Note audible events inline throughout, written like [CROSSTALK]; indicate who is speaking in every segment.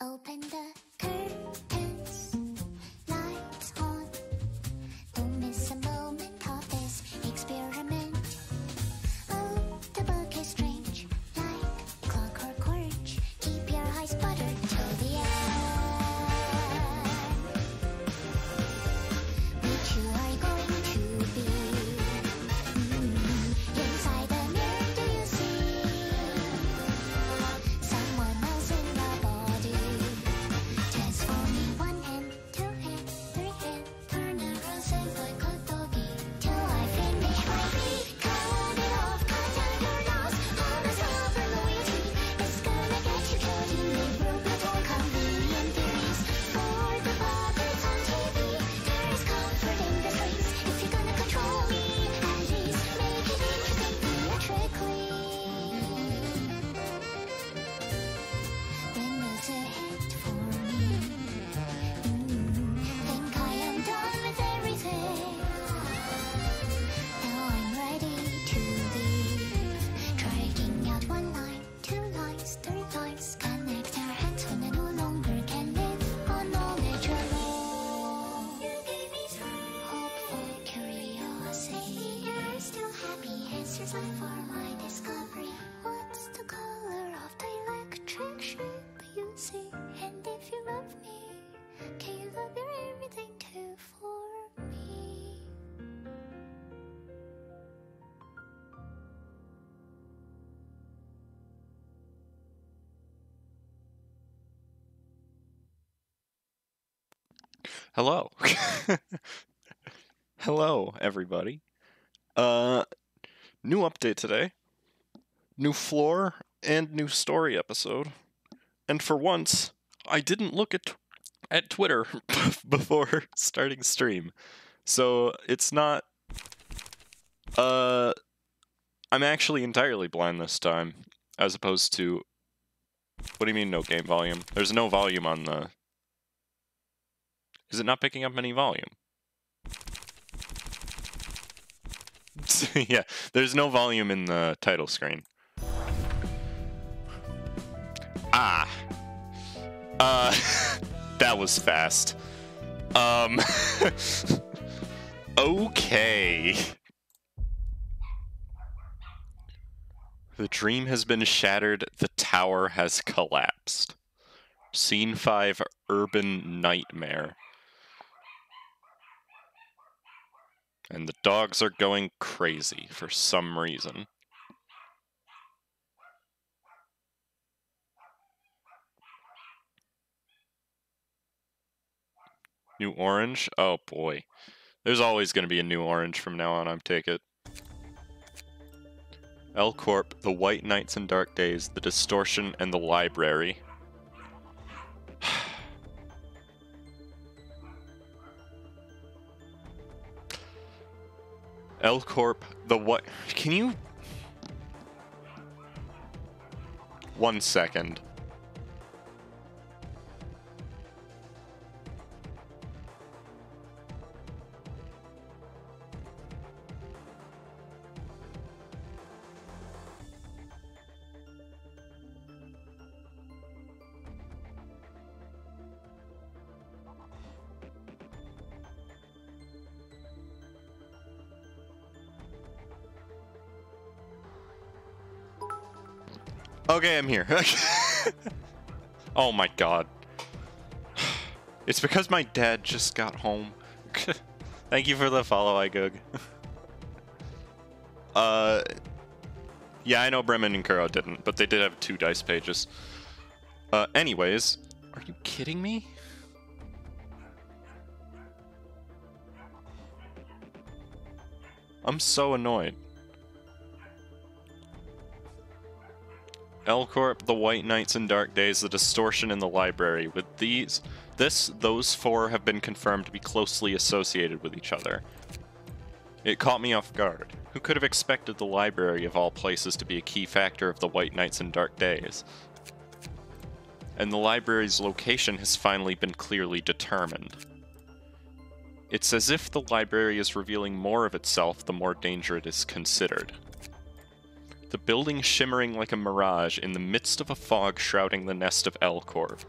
Speaker 1: Open the curtains,
Speaker 2: Hello. [LAUGHS] Hello, everybody. Uh, new update today. New floor and new story episode. And for once, I didn't look at at Twitter [LAUGHS] before [LAUGHS] starting stream. So it's not uh I'm actually entirely blind this time as opposed to What do you mean no game volume? There's no volume on the is it not picking up any volume? [LAUGHS] yeah, there's no volume in the title screen. Ah. Uh, [LAUGHS] that was fast. Um. [LAUGHS] okay. The dream has been shattered, the tower has collapsed. Scene 5 Urban Nightmare. And the dogs are going crazy for some reason. New orange? Oh boy. There's always going to be a new orange from now on, I take it. L Corp, The White Nights and Dark Days, The Distortion, and The Library. [SIGHS] L Corp, The What? Can you. One second. Okay, I'm here. [LAUGHS] oh my god. It's because my dad just got home. [LAUGHS] Thank you for the follow, Igug. [LAUGHS] uh, yeah, I know Bremen and Kuro didn't, but they did have two dice pages. Uh, anyways, are you kidding me? I'm so annoyed. L Corp, The White Nights and Dark Days, The Distortion in the Library. With these, this, those four have been confirmed to be closely associated with each other. It caught me off guard. Who could have expected the library of all places to be a key factor of the White Nights and Dark Days? And the library's location has finally been clearly determined. It's as if the library is revealing more of itself the more danger it is considered. The building shimmering like a mirage in the midst of a fog shrouding the nest of L Corp.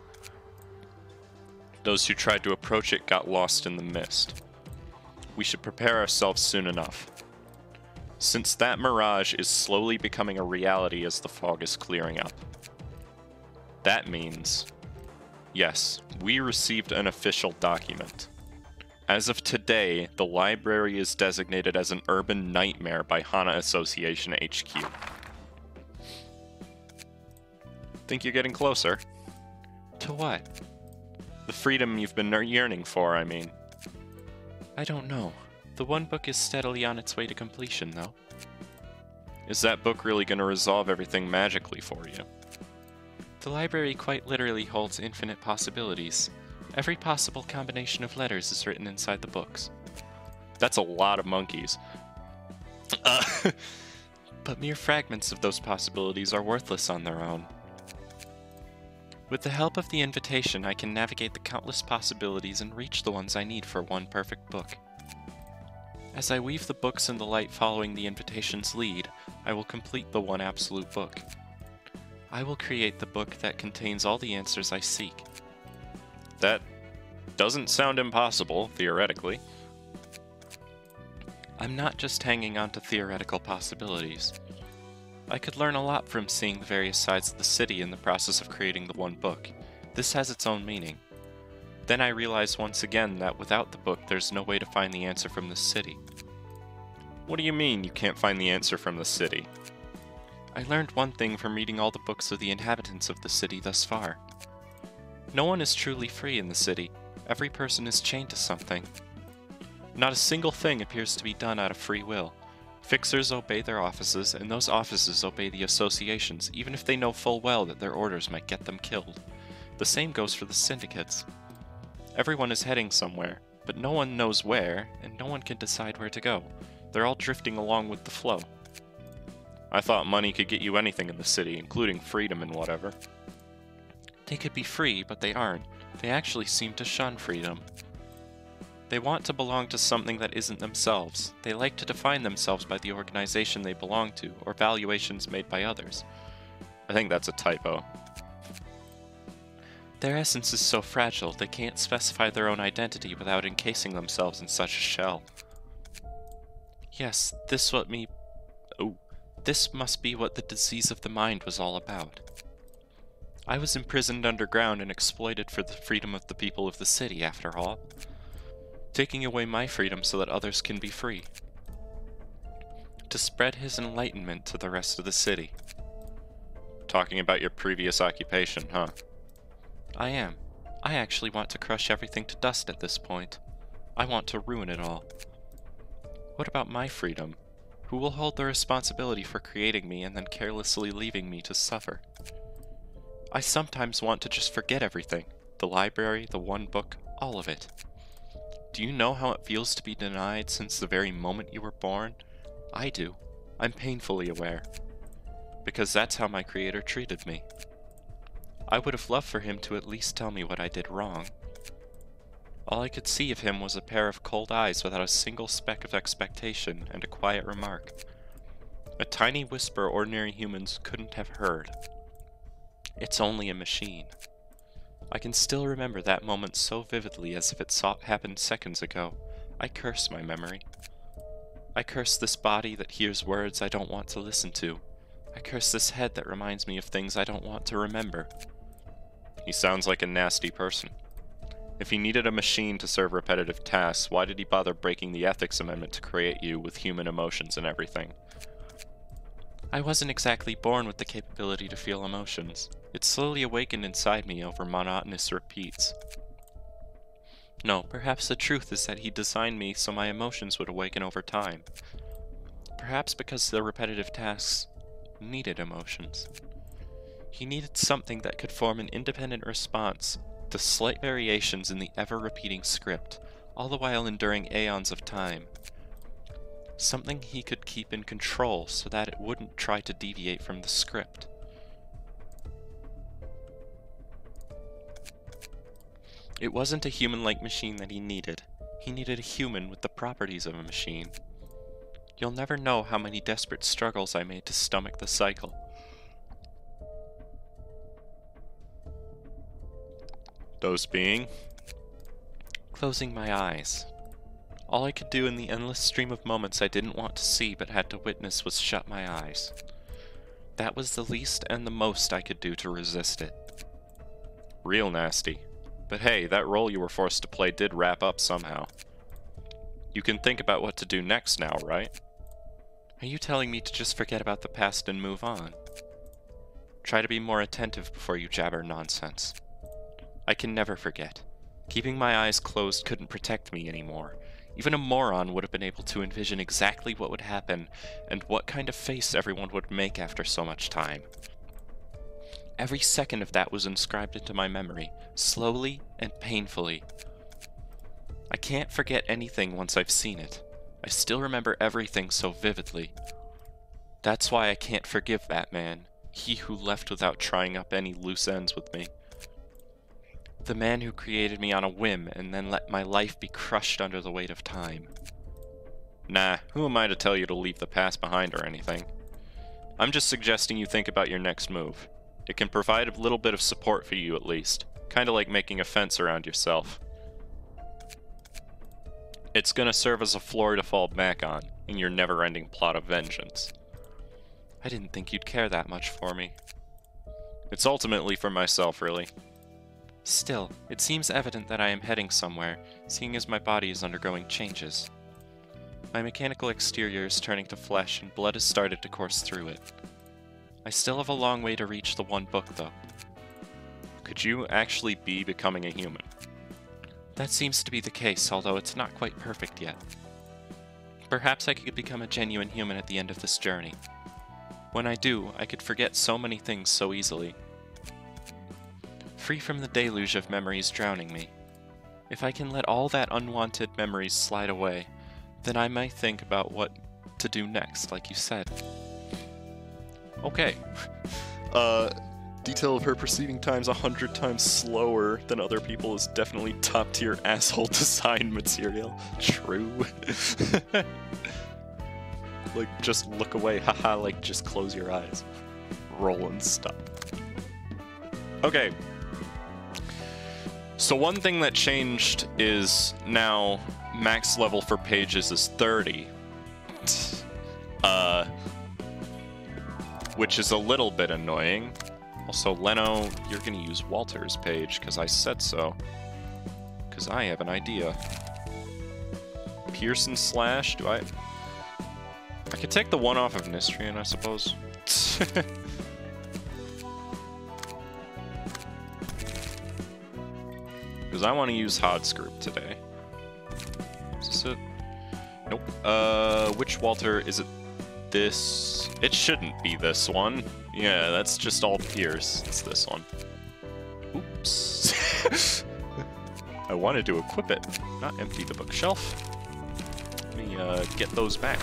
Speaker 2: Those who tried to approach it got lost in the mist. We should prepare ourselves soon enough. Since that mirage is slowly becoming a reality as the fog is clearing up. That means, yes, we received an official document. As of today, the library is designated as an urban nightmare by Hana Association HQ. Think you're getting closer? To what? The freedom you've been yearning for, I mean. I don't know. The one book is steadily on its way to completion, though. Is that book really going to resolve everything magically for you? The library quite literally holds infinite possibilities. Every possible combination of letters is written inside the books. That's a lot of monkeys. Uh, [LAUGHS] but mere fragments of those possibilities are worthless on their own. With the help of the invitation, I can navigate the countless possibilities and reach the ones I need for one perfect book. As I weave the books in the light following the invitation's lead, I will complete the one absolute book. I will create the book that contains all the answers I seek. That doesn't sound impossible, theoretically. I'm not just hanging on to theoretical possibilities. I could learn a lot from seeing the various sides of the city in the process of creating the one book. This has its own meaning. Then I realize once again that without the book, there's no way to find the answer from the city. What do you mean you can't find the answer from the city? I learned one thing from reading all the books of the inhabitants of the city thus far. No one is truly free in the city. Every person is chained to something. Not a single thing appears to be done out of free will. Fixers obey their offices, and those offices obey the associations, even if they know full well that their orders might get them killed. The same goes for the syndicates. Everyone is heading somewhere, but no one knows where, and no one can decide where to go. They're all drifting along with the flow. I thought money could get you anything in the city, including freedom and whatever. They could be free, but they aren't. They actually seem to shun freedom. They want to belong to something that isn't themselves. They like to define themselves by the organization they belong to, or valuations made by others. I think that's a typo. Their essence is so fragile, they can't specify their own identity without encasing themselves in such a shell. Yes, this what me... Oh, this must be what the disease of the mind was all about. I was imprisoned underground and exploited for the freedom of the people of the city, after all taking away my freedom so that others can be free. To spread his enlightenment to the rest of the city. Talking about your previous occupation, huh? I am. I actually want to crush everything to dust at this point. I want to ruin it all. What about my freedom? Who will hold the responsibility for creating me and then carelessly leaving me to suffer? I sometimes want to just forget everything. The library, the one book, all of it. Do you know how it feels to be denied since the very moment you were born? I do. I'm painfully aware. Because that's how my creator treated me. I would have loved for him to at least tell me what I did wrong. All I could see of him was a pair of cold eyes without a single speck of expectation and a quiet remark. A tiny whisper ordinary humans couldn't have heard. It's only a machine. I can still remember that moment so vividly as if it happened seconds ago. I curse my memory. I curse this body that hears words I don't want to listen to. I curse this head that reminds me of things I don't want to remember. He sounds like a nasty person. If he needed a machine to serve repetitive tasks, why did he bother breaking the ethics amendment to create you with human emotions and everything? I wasn't exactly born with the capability to feel emotions. It slowly awakened inside me over monotonous repeats. No, perhaps the truth is that he designed me so my emotions would awaken over time. Perhaps because the repetitive tasks needed emotions. He needed something that could form an independent response to slight variations in the ever-repeating script, all the while enduring aeons of time. Something he could keep in control so that it wouldn't try to deviate from the script. It wasn't a human-like machine that he needed. He needed a human with the properties of a machine. You'll never know how many desperate struggles I made to stomach the cycle. Those being? closing my eyes. All I could do in the endless stream of moments I didn't want to see but had to witness was shut my eyes. That was the least and the most I could do to resist it. Real nasty. But hey, that role you were forced to play did wrap up somehow. You can think about what to do next now, right? Are you telling me to just forget about the past and move on? Try to be more attentive before you jabber nonsense. I can never forget. Keeping my eyes closed couldn't protect me anymore. Even a moron would have been able to envision exactly what would happen and what kind of face everyone would make after so much time. Every second of that was inscribed into my memory, slowly and painfully. I can't forget anything once I've seen it. I still remember everything so vividly. That's why I can't forgive that man, he who left without trying up any loose ends with me. The man who created me on a whim and then let my life be crushed under the weight of time. Nah, who am I to tell you to leave the past behind or anything? I'm just suggesting you think about your next move. It can provide a little bit of support for you at least, kinda like making a fence around yourself. It's gonna serve as a floor to fall back on in your never-ending plot of vengeance. I didn't think you'd care that much for me. It's ultimately for myself, really. Still, it seems evident that I am heading somewhere, seeing as my body is undergoing changes. My mechanical exterior is turning to flesh and blood has started to course through it. I still have a long way to reach the one book, though. Could you actually be becoming a human? That seems to be the case, although it's not quite perfect yet. Perhaps I could become a genuine human at the end of this journey. When I do, I could forget so many things so easily. Free from the deluge of memories drowning me. If I can let all that unwanted memories slide away, then I might think about what to do next, like you said. Okay. Uh, detail of her perceiving times a hundred times slower than other people is definitely top tier [LAUGHS] asshole design material. True. [LAUGHS] like, just look away. Haha, like, just close your eyes. Roll and stop. Okay. So one thing that changed is now max level for pages is 30. Which is a little bit annoying. Also, Leno, you're gonna use Walter's page, because I said so. Because I have an idea. Pearson Slash, do I... I could take the one off of Nistrian, I suppose. [LAUGHS] Because I want to use Hod's group today. Is this it? Nope. Uh, which Walter is it? This... It shouldn't be this one. Yeah, that's just all Pierce. It's this one. Oops. [LAUGHS] I wanted to equip it, not empty the bookshelf. Let me uh, get those back.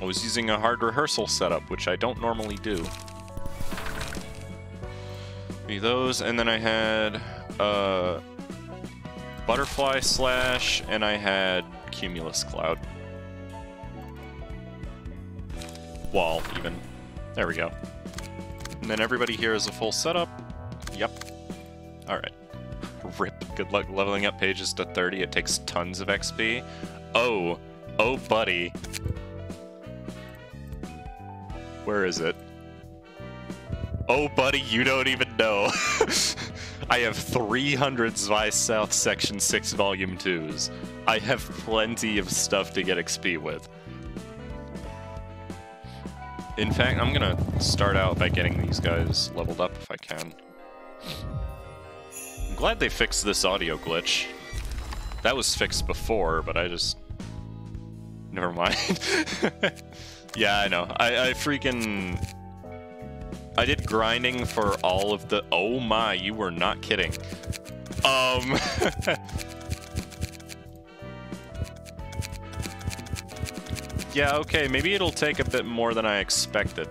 Speaker 2: I was using a hard rehearsal setup, which I don't normally do. Be those, and then I had uh, Butterfly Slash, and I had Cumulus Cloud. Wall, even. There we go. And then everybody here is a full setup. Yep. Alright. Rip. Good luck leveling up pages to 30. It takes tons of XP. Oh. Oh, buddy. Where is it? Oh, buddy, you don't even know. [LAUGHS] I have 300 Zwei South Section 6 Volume 2s. I have plenty of stuff to get XP with. In fact, I'm gonna start out by getting these guys leveled up if I can. I'm glad they fixed this audio glitch. That was fixed before, but I just... Never mind. [LAUGHS] yeah, I know. I, I freaking... I did grinding for all of the... Oh my, you were not kidding. Um... [LAUGHS] yeah, okay, maybe it'll take a bit more than I expected.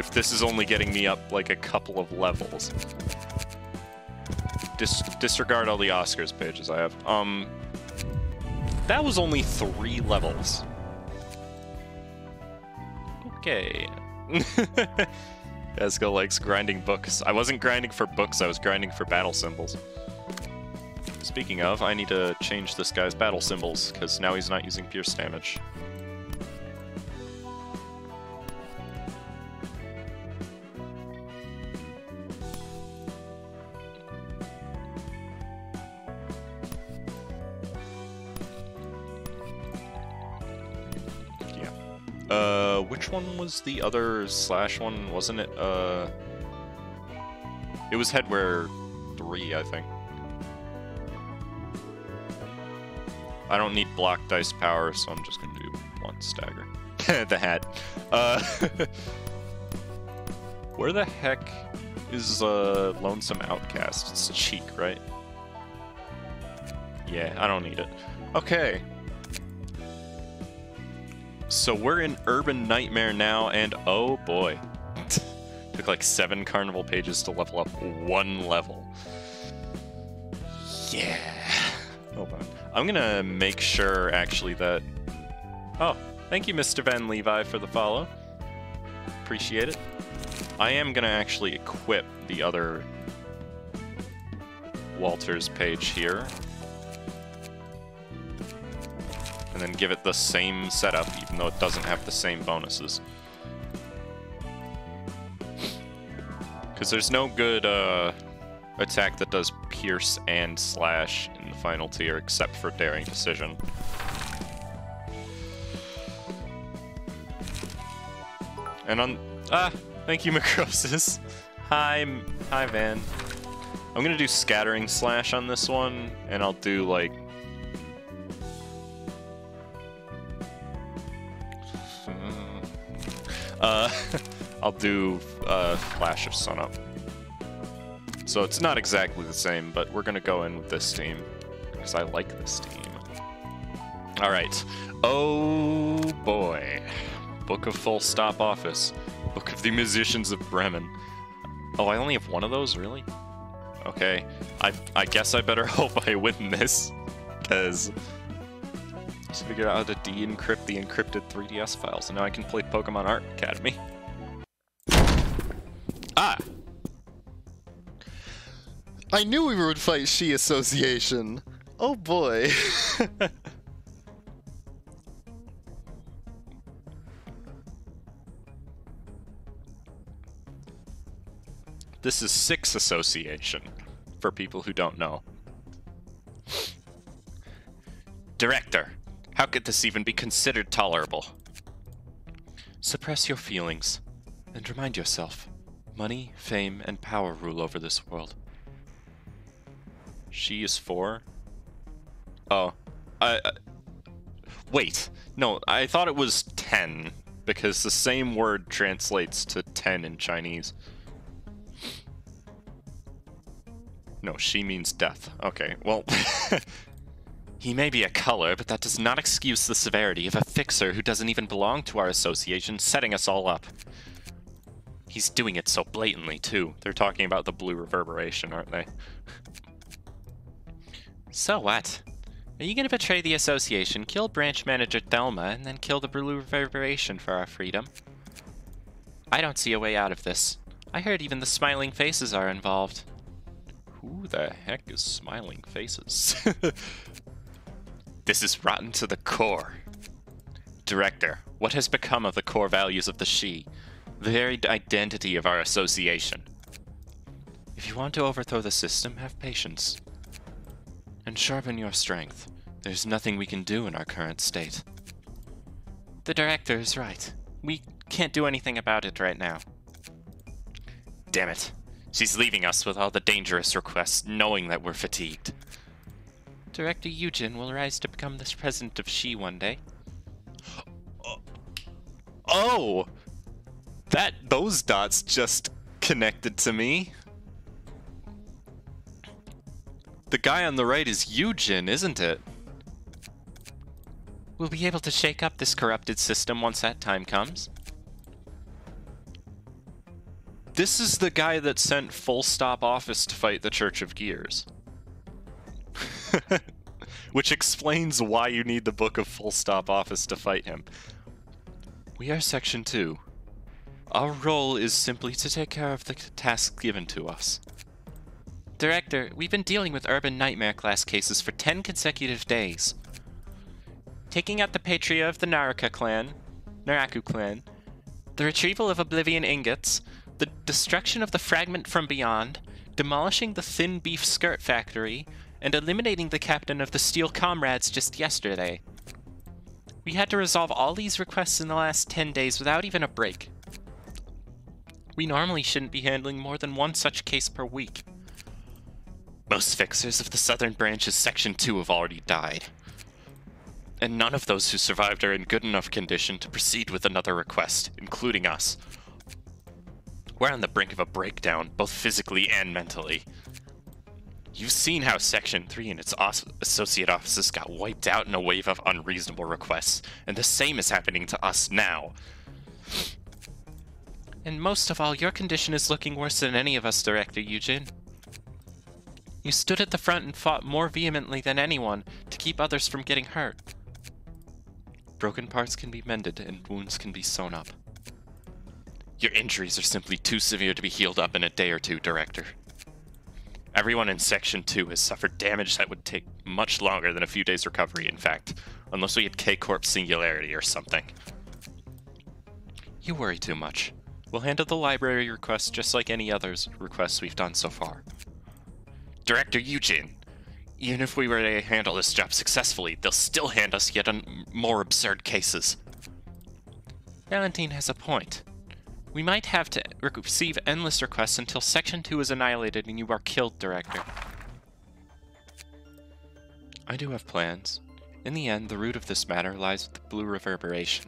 Speaker 2: If this is only getting me up, like, a couple of levels. Dis disregard all the Oscars pages I have. Um... That was only three levels. Okay. [LAUGHS] Asga likes grinding books. I wasn't grinding for books, I was grinding for battle symbols. Speaking of, I need to change this guy's battle symbols, because now he's not using pierce damage. Yeah. Uh, which one was the other slash one? Wasn't it, uh... It was Headwear 3, I think. I don't need block dice power, so I'm just gonna do one stagger. [LAUGHS] the hat. Uh, [LAUGHS] where the heck is uh, Lonesome Outcast? It's a cheek, right? Yeah, I don't need it. Okay. So we're in Urban Nightmare now, and oh boy. [LAUGHS] Took like seven carnival pages to level up one level. Yeah. I'm gonna make sure actually that. Oh, thank you, Mr. Van Levi, for the follow. Appreciate it. I am gonna actually equip the other Walter's page here. And then give it the same setup, even though it doesn't have the same bonuses. Because there's no good uh, attack that does pierce and slash in the final tier, except for daring decision. And on ah, thank you, [LAUGHS] Macrosis. Hi, hi, Van. I'm gonna do scattering slash on this one, and I'll do like. Uh, [LAUGHS] I'll do uh, Flash of Sunup. So it's not exactly the same, but we're gonna go in with this team because I like this team. All right. Oh boy. Book of Full Stop Office. Book of the Musicians of Bremen. Oh, I only have one of those, really? Okay. I I guess I better [LAUGHS] hope I win this, because just figured out how to de-encrypt the encrypted 3DS files, and now I can play Pokemon Art Academy. Ah!
Speaker 3: I knew we would fight Shi Association. Oh boy. [LAUGHS]
Speaker 2: This is Six Association, for people who don't know. Director, how could this even be considered tolerable? Suppress your feelings, and remind yourself money, fame, and power rule over this world. Shi is four? Oh. I, I, wait. No, I thought it was ten, because the same word translates to ten in Chinese. No, Shi means death. Okay, well. [LAUGHS] he may be a color, but that does not excuse the severity of a fixer who doesn't even belong to our association, setting us all up. He's doing it so blatantly, too. They're talking about the blue reverberation, aren't they? [LAUGHS] so what? Are you gonna betray the association, kill branch manager Thelma, and then kill the blue reverberation for our freedom? I don't see a way out of this. I heard even the smiling faces are involved. Who the heck is smiling faces? [LAUGHS] this is rotten to the core. Director, what has become of the core values of the Shi? The very identity of our association. If you want to overthrow the system, have patience. And sharpen your strength. There's nothing we can do in our current state. The director is right. We can't do anything about it right now. Damn it. She's leaving us with all the dangerous requests, knowing that we're fatigued. Director Yujin will rise to become the president of Shi one day. Oh! That those dots just connected to me. The guy on the right is Yujin, isn't it? We'll be able to shake up this corrupted system once that time comes. This is the guy that sent Full Stop Office to fight the Church of Gears. [LAUGHS] Which explains why you need the Book of Full Stop Office to fight him. We are Section 2. Our role is simply to take care of the task given to us. Director, we've been dealing with urban nightmare class cases for 10 consecutive days. Taking out the Patria of the Naraka clan, Naraku clan, the retrieval of Oblivion ingots, the destruction of the fragment from beyond, demolishing the thin beef skirt factory, and eliminating the captain of the Steel Comrades just yesterday. We had to resolve all these requests in the last 10 days without even a break. We normally shouldn't be handling more than one such case per week. Most fixers of the Southern Branch's Section 2 have already died. And none of those who survived are in good enough condition to proceed with another request, including us. We're on the brink of a breakdown, both physically and mentally. You've seen how Section 3 and its associate offices got wiped out in a wave of unreasonable requests, and the same is happening to us now. And most of all, your condition is looking worse than any of us, Director Yujin. You stood at the front and fought more vehemently than anyone to keep others from getting hurt. Broken parts can be mended and wounds can be sewn up. Your injuries are simply too severe to be healed up in a day or two, Director. Everyone in Section 2 has suffered damage that would take much longer than a few days' recovery, in fact, unless we had K Corp Singularity or something. You worry too much. We'll handle the library request just like any others requests we've done so far. Director Yujin, even if we were to handle this job successfully, they'll still hand us yet more absurd cases. Valentine has a point. We might have to receive endless requests until Section 2 is annihilated and you are killed, Director. I do have plans. In the end, the root of this matter lies with the Blue Reverberation.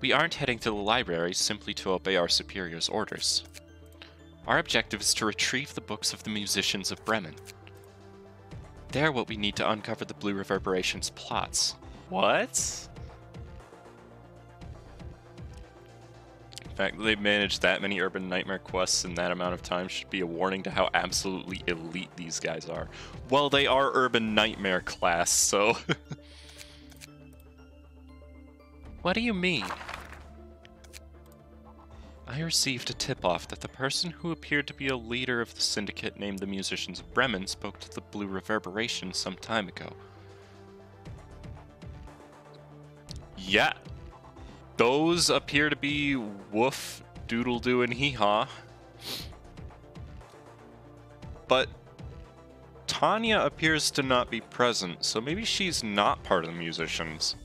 Speaker 2: We aren't heading to the library simply to obey our superior's orders. Our objective is to retrieve the books of the musicians of Bremen. They're what we need to uncover the Blue Reverberation's plots. What? In fact, they've managed that many Urban Nightmare quests in that amount of time should be a warning to how absolutely elite these guys are. Well, they are Urban Nightmare class, so. [LAUGHS] what do you mean? I received a tip off that the person who appeared to be a leader of the syndicate named the Musicians of Bremen spoke to the Blue Reverberation some time ago. Yeah, those appear to be Woof, Doodle Doo, and Hee Haw. But Tanya appears to not be present, so maybe she's not part of the musicians.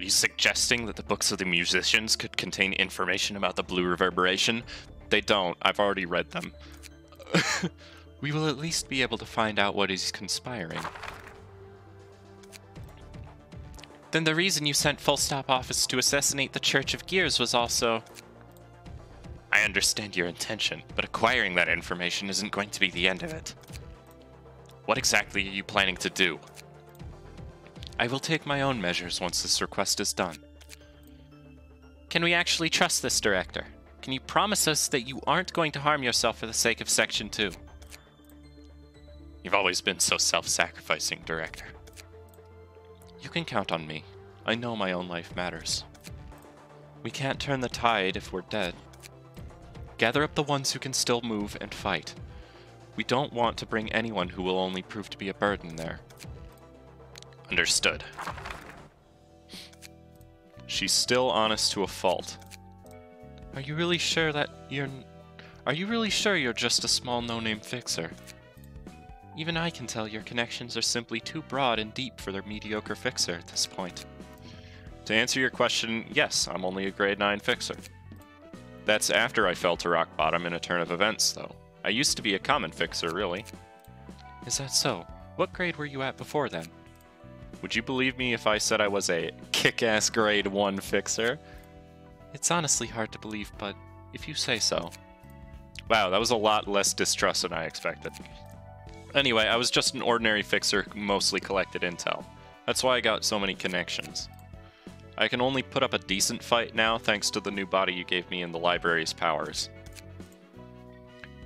Speaker 2: Are you suggesting that the books of the musicians could contain information about the Blue Reverberation? They don't. I've already read them. [LAUGHS] we will at least be able to find out what is conspiring. Then the reason you sent Full Stop Office to assassinate the Church of Gears was also. I understand your intention, but acquiring that information isn't going to be the end of it. What exactly are you planning to do? I will take my own measures once this request is done. Can we actually trust this director? Can you promise us that you aren't going to harm yourself for the sake of Section 2? You've always been so self sacrificing, Director. You can count on me. I know my own life matters. We can't turn the tide if we're dead. Gather up the ones who can still move and fight. We don't want to bring anyone who will only prove to be a burden there. Understood. She's still honest to a fault. Are you really sure that you're. n- Are you really sure you're just a small no name fixer? Even I can tell your connections are simply too broad and deep for their mediocre fixer at this point. To answer your question, yes, I'm only a grade 9 fixer. That's after I fell to rock bottom in a turn of events, though. I used to be a common fixer, really. Is that so? What grade were you at before then? Would you believe me if I said I was a kick ass grade 1 fixer? It's honestly hard to believe, but if you say so. Wow, that was a lot less distrust than I expected. Anyway, I was just an ordinary fixer who mostly collected intel. That's why I got so many connections. I can only put up a decent fight now thanks to the new body you gave me and the library's powers.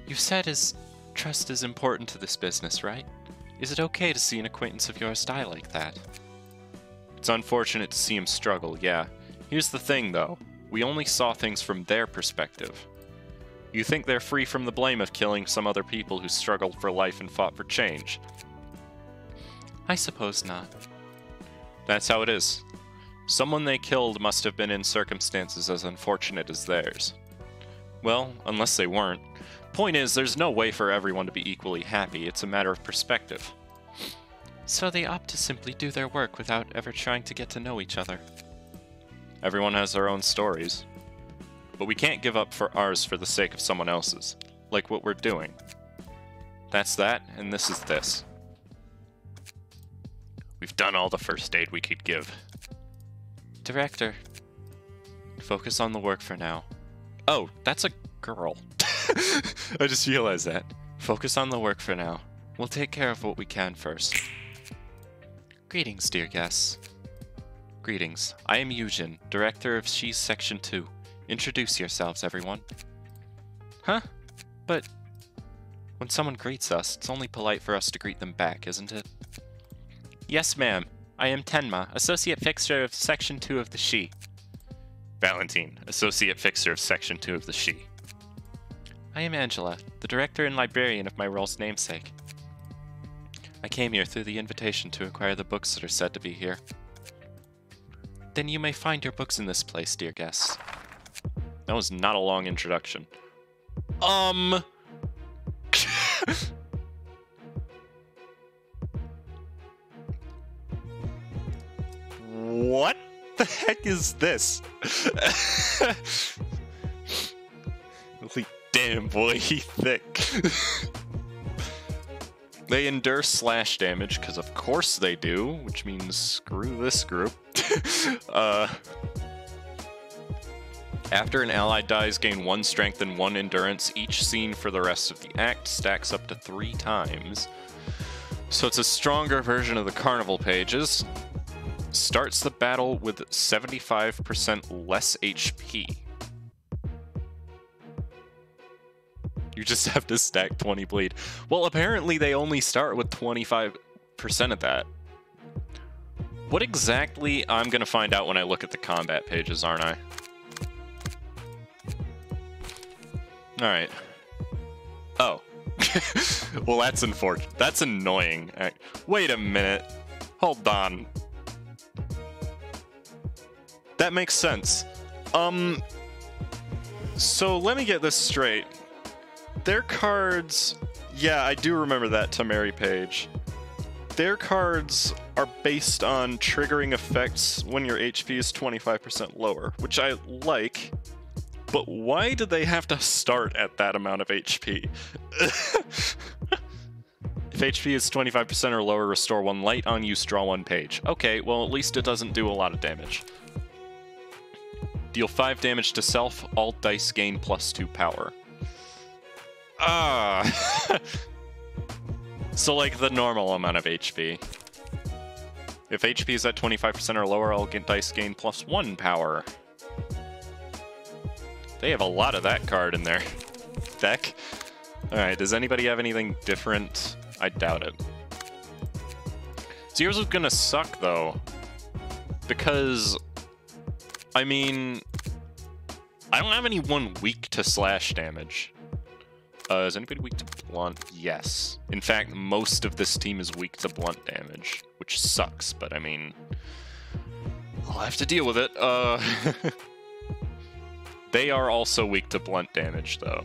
Speaker 2: You said his trust is important to this business, right? Is it okay to see an acquaintance of yours die like that? It's unfortunate to see him struggle, yeah. Here's the thing, though. We only saw things from their perspective. You think they're free from the blame of killing some other people who struggled for life and fought for change? I suppose not. That's how it is. Someone they killed must have been in circumstances as unfortunate as theirs. Well, unless they weren't. Point is, there's no way for everyone to be equally happy, it's a matter of perspective. So they opt to simply do their work without ever trying to get to know each other. Everyone has their own stories. But we can't give up for ours for the sake of someone else's, like what we're doing. That's that, and this is this. We've done all the first aid we could give. Director, focus on the work for now. Oh, that's a girl. [LAUGHS] I just realized that. Focus on the work for now. We'll take care of what we can first. Greetings, dear guests. Greetings. I am Yujin, director of Shi's Section 2. Introduce yourselves, everyone. Huh? But when someone greets us, it's only polite for us to greet them back, isn't it? Yes, ma'am. I am Tenma, associate fixer of Section 2 of the Shi. Valentine, associate fixer of Section 2 of the Shi. I am Angela, the director and librarian of my role's namesake. I came here through the invitation to acquire the books that are said to be here. Then you may find your books in this place, dear guests. That was not a long introduction. Um. [LAUGHS] what the heck is this? [LAUGHS] Damn, boy, [LAUGHS] he thick. they endure slash damage, because of course they do, which means screw this group. [LAUGHS] uh, after an ally dies, gain one strength and one endurance. Each scene for the rest of the act stacks up to three times. So it's a stronger version of the carnival pages. Starts the battle with 75% less HP. You just [LAUGHS] have to stack 20 bleed. Well, apparently they only start with 25% of that. What exactly? I'm going to find out when I look at the combat pages, aren't I? Alright. Oh. [LAUGHS] well, that's unfortunate. That's annoying. Wait a minute. Hold on. That makes sense. Um... So, let me get this straight. Their cards... Yeah, I do remember that Tamari page. Their cards are based on triggering effects when your HP is 25% lower, which I like. But why do they have to start at that amount of HP? [LAUGHS] if HP is 25% or lower, restore one light on use, draw one page. Okay, well at least it doesn't do a lot of damage. Deal 5 damage to self, all dice gain plus 2 power. Ah! [LAUGHS] so like the normal amount of HP. If HP is at 25% or lower, I'll get dice gain plus 1 power. They have a lot of that card in their [LAUGHS] deck. Alright, does anybody have anything different? I doubt it. Zero's is gonna suck, though. Because, I mean, I don't have anyone weak to slash damage. Uh, is anybody weak to blunt? Yes. In fact, most of this team is weak to blunt damage, which sucks, but I mean, I'll have to deal with it. Uh, [LAUGHS] they are also weak to blunt damage, though.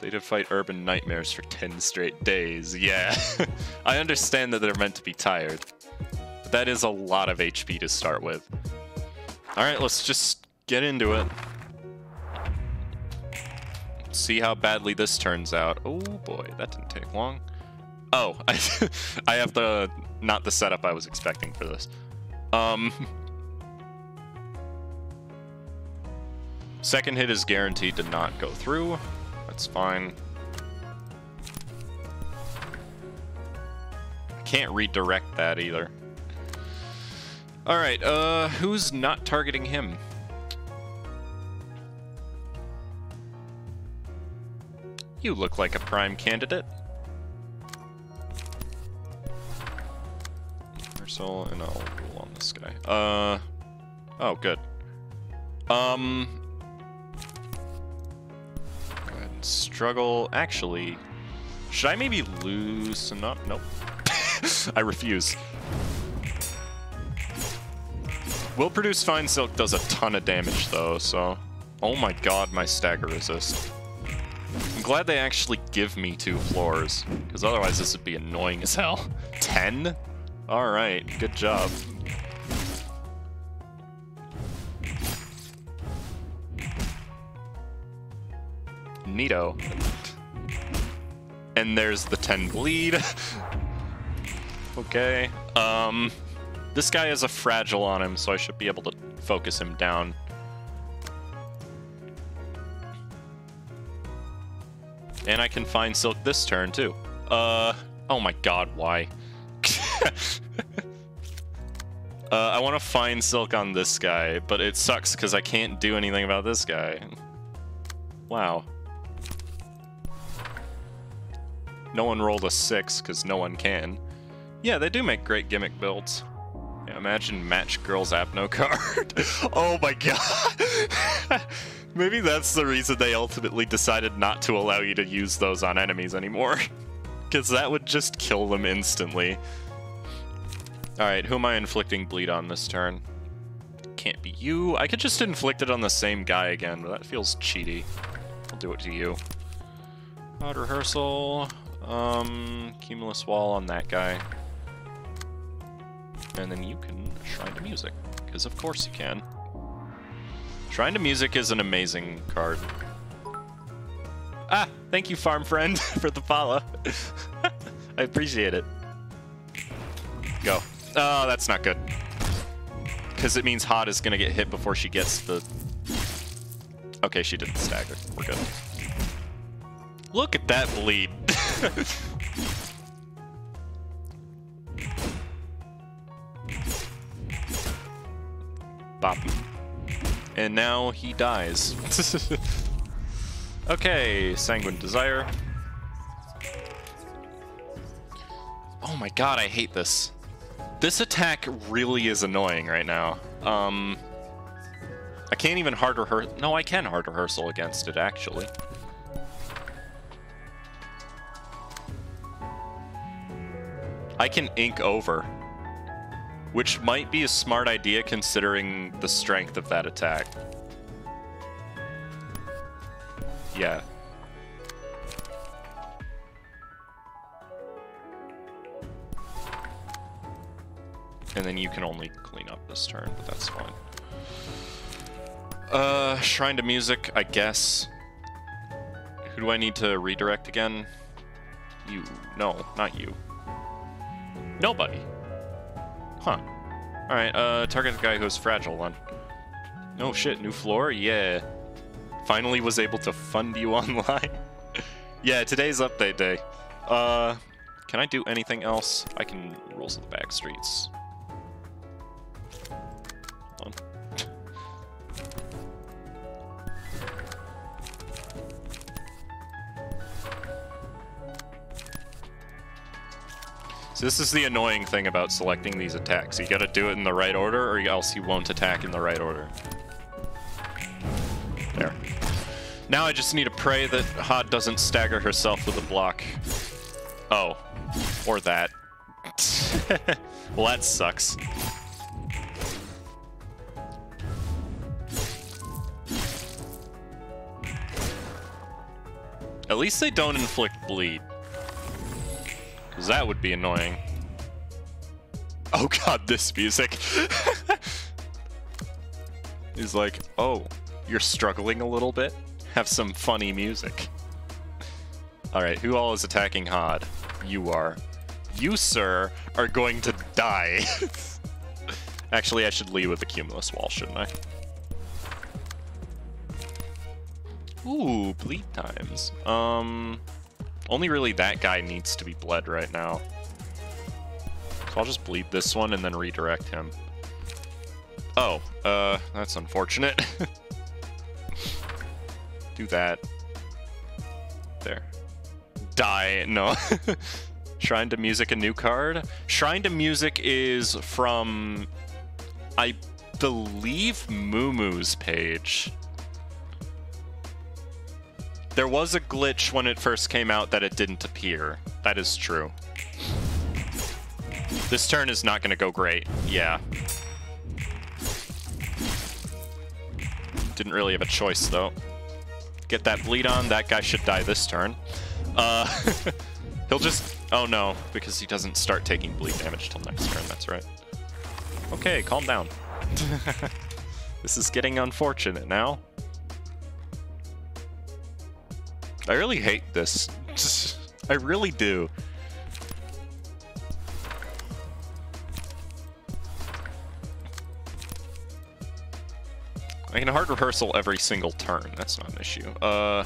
Speaker 2: They did fight urban nightmares for 10 straight days. Yeah, [LAUGHS] I understand that they're meant to be tired. But that is a lot of HP to start with. Alright, let's just get into it see how badly this turns out. Oh boy, that didn't take long. Oh, [LAUGHS] I, I have the, not the setup I was expecting for this. Um, [LAUGHS] second hit is guaranteed to not go through. That's fine. Can't redirect that either. Alright, uh, who's not targeting him? You look like a prime candidate. Marcel, and I'll rule on this guy. Uh, oh, good. Um. Go ahead and struggle. Actually, should I maybe loosen up? Nope. [LAUGHS] I refuse. Will produce fine silk does a ton of damage though, so. Oh my god, my stagger resist. Glad they actually give me two floors, because otherwise this would be annoying as hell. [LAUGHS] Ten? Alright, good job. Neato. And there's the 10 bleed. [LAUGHS] okay. Um, this guy has a fragile on him, so I should be able to focus him down. And I can find Silk this turn, too. Uh, oh my god, why? [LAUGHS] uh, I want to find Silk on this guy, but it sucks because I can't do anything about this guy. Wow. No one rolled a 6, because no one can. Yeah, they do make great gimmick builds. Yeah, imagine Match Girl's Apno [LAUGHS] card. oh my god! [LAUGHS] Maybe that's the reason they ultimately decided not to allow you to use those on enemies anymore. [LAUGHS] Because that would just kill them instantly. Alright, who am I inflicting bleed on this turn? Can't be you. I could just inflict it on the same guy again, but that feels cheaty. I'll do it to you. Odd rehearsal. Um, cumulus wall on that guy. And then you can Shrine to Music, because of course you can. Shrine to Music is an amazing card. Ah, thank you, farm friend, [LAUGHS] for the follow. [LAUGHS] I appreciate it. Go. Oh, that's not good. Because it means Hod is going to get hit before she gets the... Okay, she didn't stagger. We're good. Look at that bleed. [LAUGHS] Bop. And now he dies. [LAUGHS] okay, Sanguine Desire. Oh my god, I hate this. This attack really is annoying right now. Um, I can't even hard rehearse. No, I can hard rehearsal against it, actually. I can ink over. Which might be a smart idea considering the strength of that attack. Yeah. And then you can only clean up this turn, but that's fine. Uh, Shrine to Music, I guess. Who do I need to redirect again? You. No, not you. Nobody. Huh. Alright, uh, target the guy who's fragile one. No shit, new floor? Yeah. Finally was able to fund you [LAUGHS] online. yeah, today's update day. Uh, can I do anything else? I can rules of the back streets. Hold on. This is the annoying thing about selecting these attacks. You gotta do it in the right order or else you won't attack in the right order. There. Now I just need to pray that Hod doesn't stagger herself with a block. Oh. Or that. [LAUGHS] well, that sucks. At least they don't inflict bleed. Because that would be annoying. Oh god, this music. [LAUGHS] He's like, oh, you're struggling a little bit? Have some funny music. Alright, who all is attacking Hod? You are. You, sir, are going to die. [LAUGHS] Actually, I should lead with the Cumulus Wall, shouldn't I? Ooh, bleed times. Um, only really that guy needs to be bled right now. So I'll just bleed this one and then redirect him. Oh, uh, that's unfortunate. [LAUGHS] Do that. There. Die. No. [LAUGHS] Shrine to Music, a new card. Shrine to Music is from... I believe Moomoo's page. There was a glitch when it first came out that it didn't appear. That is true. This turn is not going to go great. Yeah. Didn't really have a choice, though. Get that bleed on. That guy should die this turn. Uh, [LAUGHS] he'll just... Oh, no, because he doesn't start taking bleed damage till next turn. That's right. Okay, calm down. [LAUGHS] this is getting unfortunate now. I really hate this. [LAUGHS] I really do. I can hard rehearsal every single turn. That's not an issue. Uh,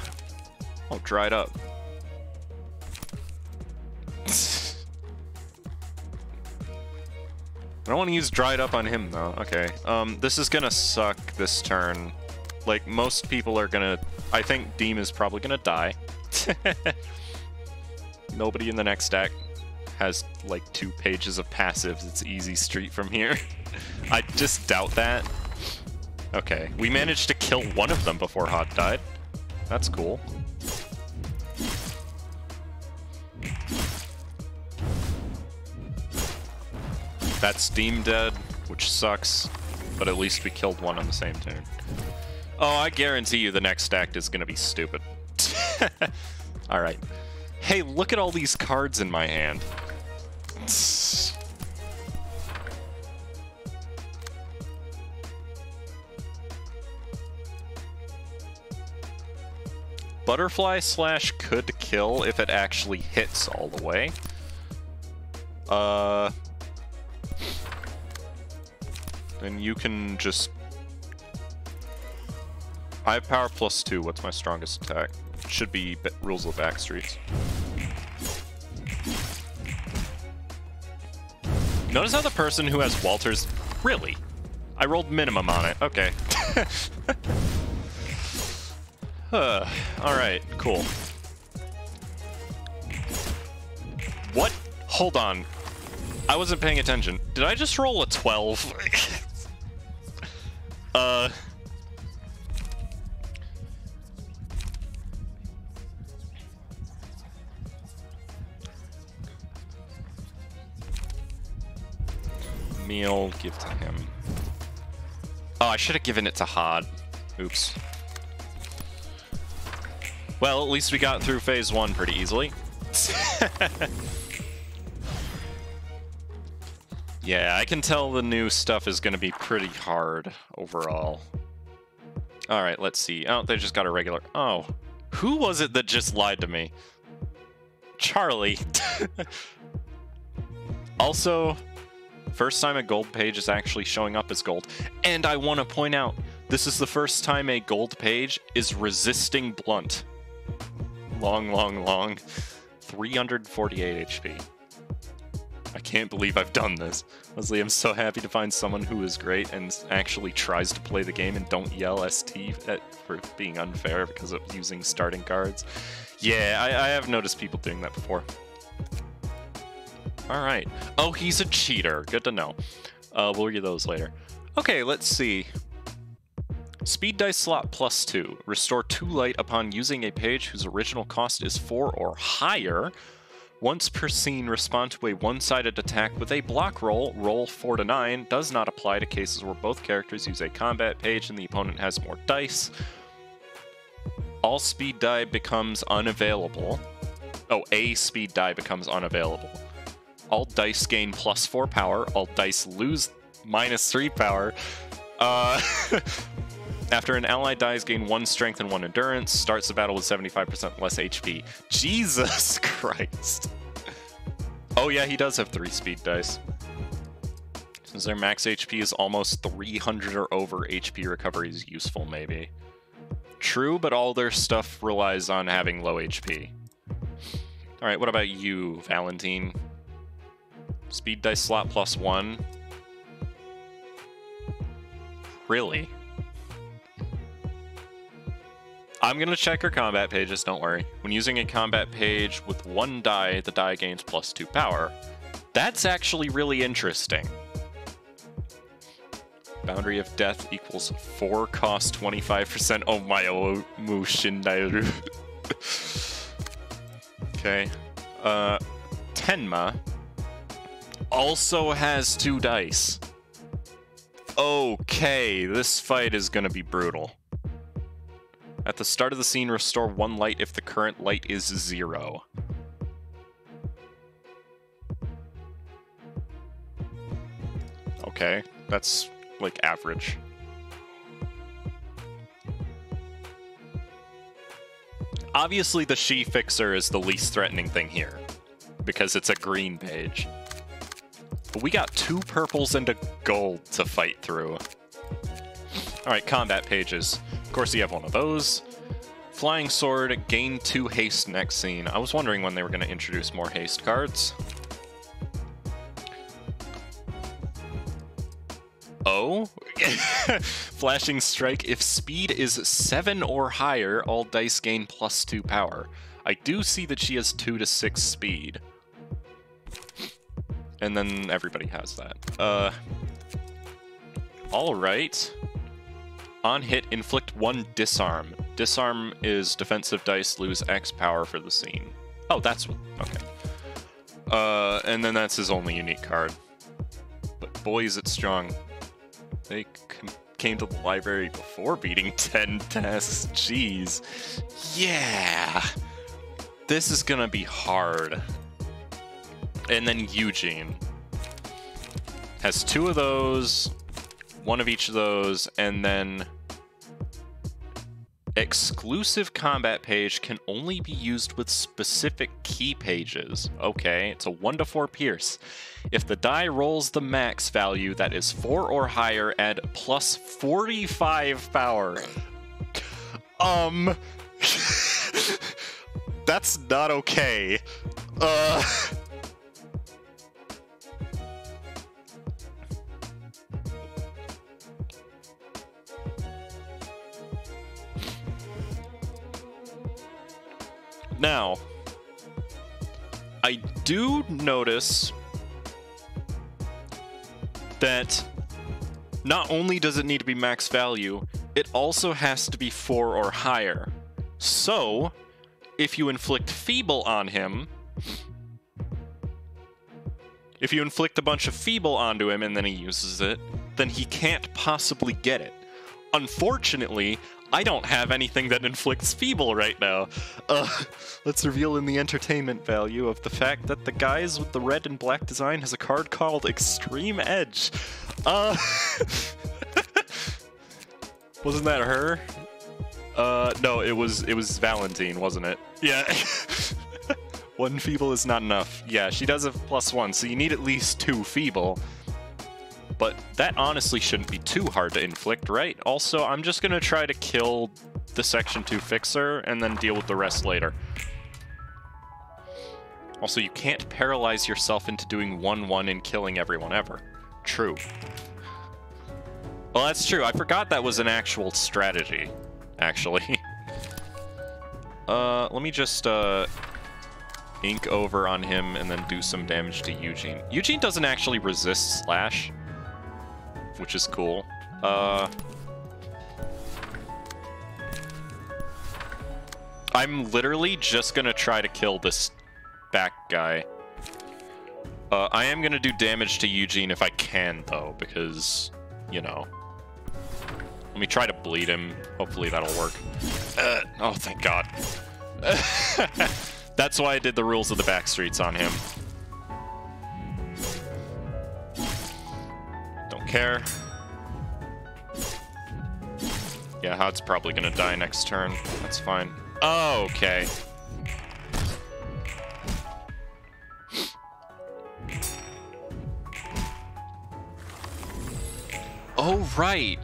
Speaker 2: oh, dried up. [LAUGHS] I don't want to use dried up on him though. Okay. Um, this is gonna suck this turn. Like most people are gonna. I think Deem is probably gonna die. [LAUGHS] Nobody in the next deck has like two pages of passives. It's easy street from here. [LAUGHS] I just doubt that. Okay, we managed to kill one of them before Hod died. That's cool. That's Deem dead, which sucks, but at least we killed one on the same turn. Oh, I guarantee you the next act is gonna be stupid. [LAUGHS] Alright. Hey, look at all these cards in my hand. Butterfly Slash could kill if it actually hits all the way. Uh... Then you can just... I have power plus two. What's my strongest attack? Should be Rules of Backstreets. Notice how the person who has Walters... Really? I rolled minimum on it. Okay. [LAUGHS] Alright, cool. What? Hold on. I wasn't paying attention. Did I just roll a 12? [LAUGHS] uh... Meal, give to him. Oh, I should have given it to Hod. Oops. Well, at least we got through phase one pretty easily. [LAUGHS] yeah, I can tell the new stuff is going to be pretty hard overall. All right, let's see. Oh, they just got a regular... Oh, who was it that just lied to me? Charlie. [LAUGHS] also, first time a gold page is actually showing up as gold. And I want to point out, this is the first time a gold page is resisting blunt. Long, long, long. 348 HP. I can't believe I've done this. Leslie, I'm so happy to find someone who is great and actually tries to play the game and don't yell ST at, for being unfair because of using starting cards. Yeah, I, I have noticed people doing that before. All right. Oh, he's a cheater. Good to know. Uh, we'll read those later. Okay, let's see. Speed dice slot plus two. Restore two light upon using a page whose original cost is four or higher. Once per scene, respond to a one-sided attack with a block roll. Roll four to nine. Does not apply to cases where both characters use a combat page and the opponent has more dice. All speed die becomes unavailable. Oh, a speed die becomes unavailable. All dice gain plus four power. All dice lose minus three power. Uh, [LAUGHS] after an ally dies, gain one strength and one endurance. Starts the battle with 75% less HP. [LAUGHS] Jesus [LAUGHS] Christ. Oh yeah, he does have three speed dice. Since their max HP is almost 300 or over, HP recovery is useful, maybe. True, but all their stuff relies on having low HP. Alright, what about you, Valentine? Speed dice slot plus one. Really? I'm going to check her combat pages, don't worry. When using a combat page with one die, the die gains plus two power. That's actually really interesting. Boundary of death equals 4 cost 25%. Oh my oh [LAUGHS] Mushinairu. okay. Uh Tenma also has two dice. Okay, this fight is gonna be brutal. At the start of the scene, restore one light if the current light is zero. Okay, that's like average. Obviously, the Shi Fixer is the least threatening thing here, because it's a green page. But we got two purples and a gold to fight through. Alright, combat pages. Of course, you have one of those. Flying Sword, gain 2 haste next scene. I was wondering when they were going to introduce more haste cards. Oh? [LAUGHS] Flashing Strike. If speed is 7 or higher, all dice gain plus 2 power. I do see that she has 2 to 6 speed. And then everybody has that. Uh, Alright. On hit, inflict 1 disarm. Disarm is defensive dice, lose X power for the scene. Oh, that's... okay. Uh, and then that's his only unique card. But boy, is it strong. They came to the library before beating [LAUGHS] 10 tests. Jeez. Yeah. This is gonna be hard. And then Yujin has two of those, one of each of those, and then exclusive combat page can only be used with specific key pages. Okay, it's a 1 to 4 pierce. If the die rolls the max value that is 4 or higher, add plus 45 power. Um. [LAUGHS] That's not okay. Uh. [LAUGHS] Now, I do notice that not only does it need to be max value, it also has to be 4 or higher. So, if you inflict Feeble on him, if you inflict a bunch of Feeble onto him and then he uses it, then he can't possibly get it. Unfortunately, I don't have anything that inflicts feeble right now. Uh, let's reveal in the entertainment value of the fact that the guys with the red and black design has a card called Extreme Edge. Uh, [LAUGHS] wasn't that her? Uh, no, it was it was Valentine, wasn't it? Yeah. [LAUGHS] one feeble is not enough. Yeah, she does have plus one, so you need at least two feeble but that honestly shouldn't be too hard to inflict, right? Also, I'm just gonna try to kill the Section 2 Fixer and then deal with the rest later. Also, you can't paralyze yourself into doing 1-1 and killing everyone ever. True. Well, that's true. I forgot that was an actual strategy, actually. [LAUGHS] uh, let me just, uh, ink over on him and then do some damage to Yujin. Yujin doesn't actually resist Slash, which is cool. Uh, I'm literally just gonna try to kill this back guy. Uh, I am gonna do damage to Yujin if I can, though, because, you know. Let me try to bleed him. Hopefully that'll work. Uh, oh, thank God. [LAUGHS] That's why I did the rules of the backstreets on him. Care. Yeah, Hod's probably gonna die next turn. That's fine. Oh, okay. Oh, right!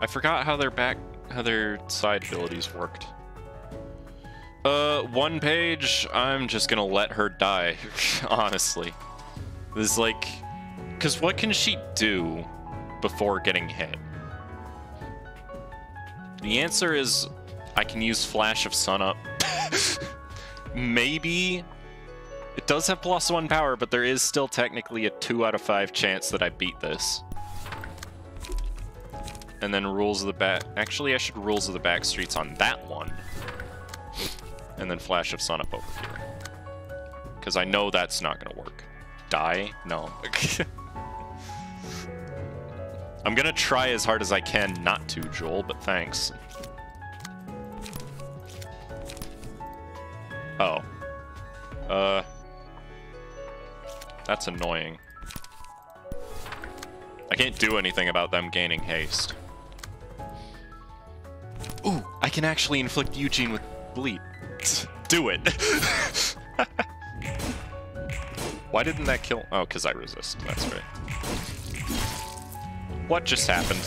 Speaker 2: I forgot how their back, how their side abilities worked. Uh, one page, I'm just gonna let her die, [LAUGHS] honestly. This is like, because what can she do before getting hit? The answer is I can use Flash of Sunup. [LAUGHS] Maybe. It does have plus one power, but there is still technically a two out of five chance that I beat this. and then rules of the back. Actually, I should rules of the back streets on that one, and then flash of sun up over here, because I know that's not gonna work. Die? No. [LAUGHS] I'm gonna try as hard as I can not to, Joel, but thanks. Oh. Uh. That's annoying. I can't do anything about them gaining haste. Ooh, I can actually inflict Yujin with bleed. [LAUGHS] do it! [LAUGHS] Why didn't that kill? Oh, because I resist. That's right. What just happened?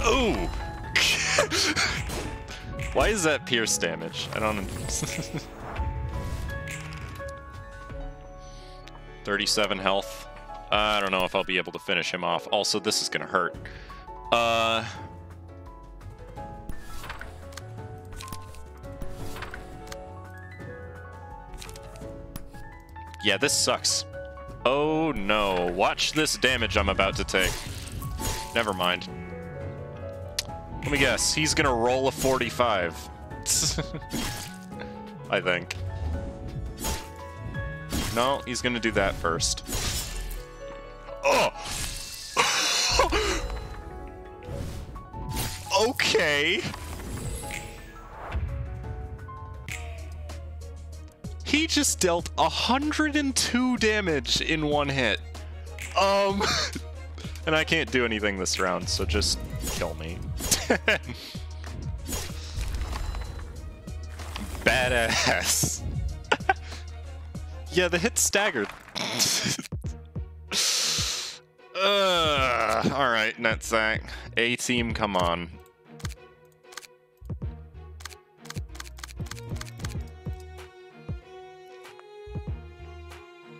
Speaker 2: Oh! [LAUGHS] Why is that pierce damage? I don't... [LAUGHS] 37 health. I don't know if I'll be able to finish him off. Also, this is gonna hurt. Uh... Yeah, this sucks. Oh no, watch this damage I'm about to take. Never mind. Let me guess, he's gonna roll a 45. [LAUGHS] I think. No, he's gonna do that first. Oh! [LAUGHS] okay. He just dealt 102 damage in one hit. Um, [LAUGHS] and I can't do anything this round, so just kill me. [LAUGHS] Badass. [LAUGHS] yeah, the hit staggered. [LAUGHS] uh, Alright, Netzach. A team, come on.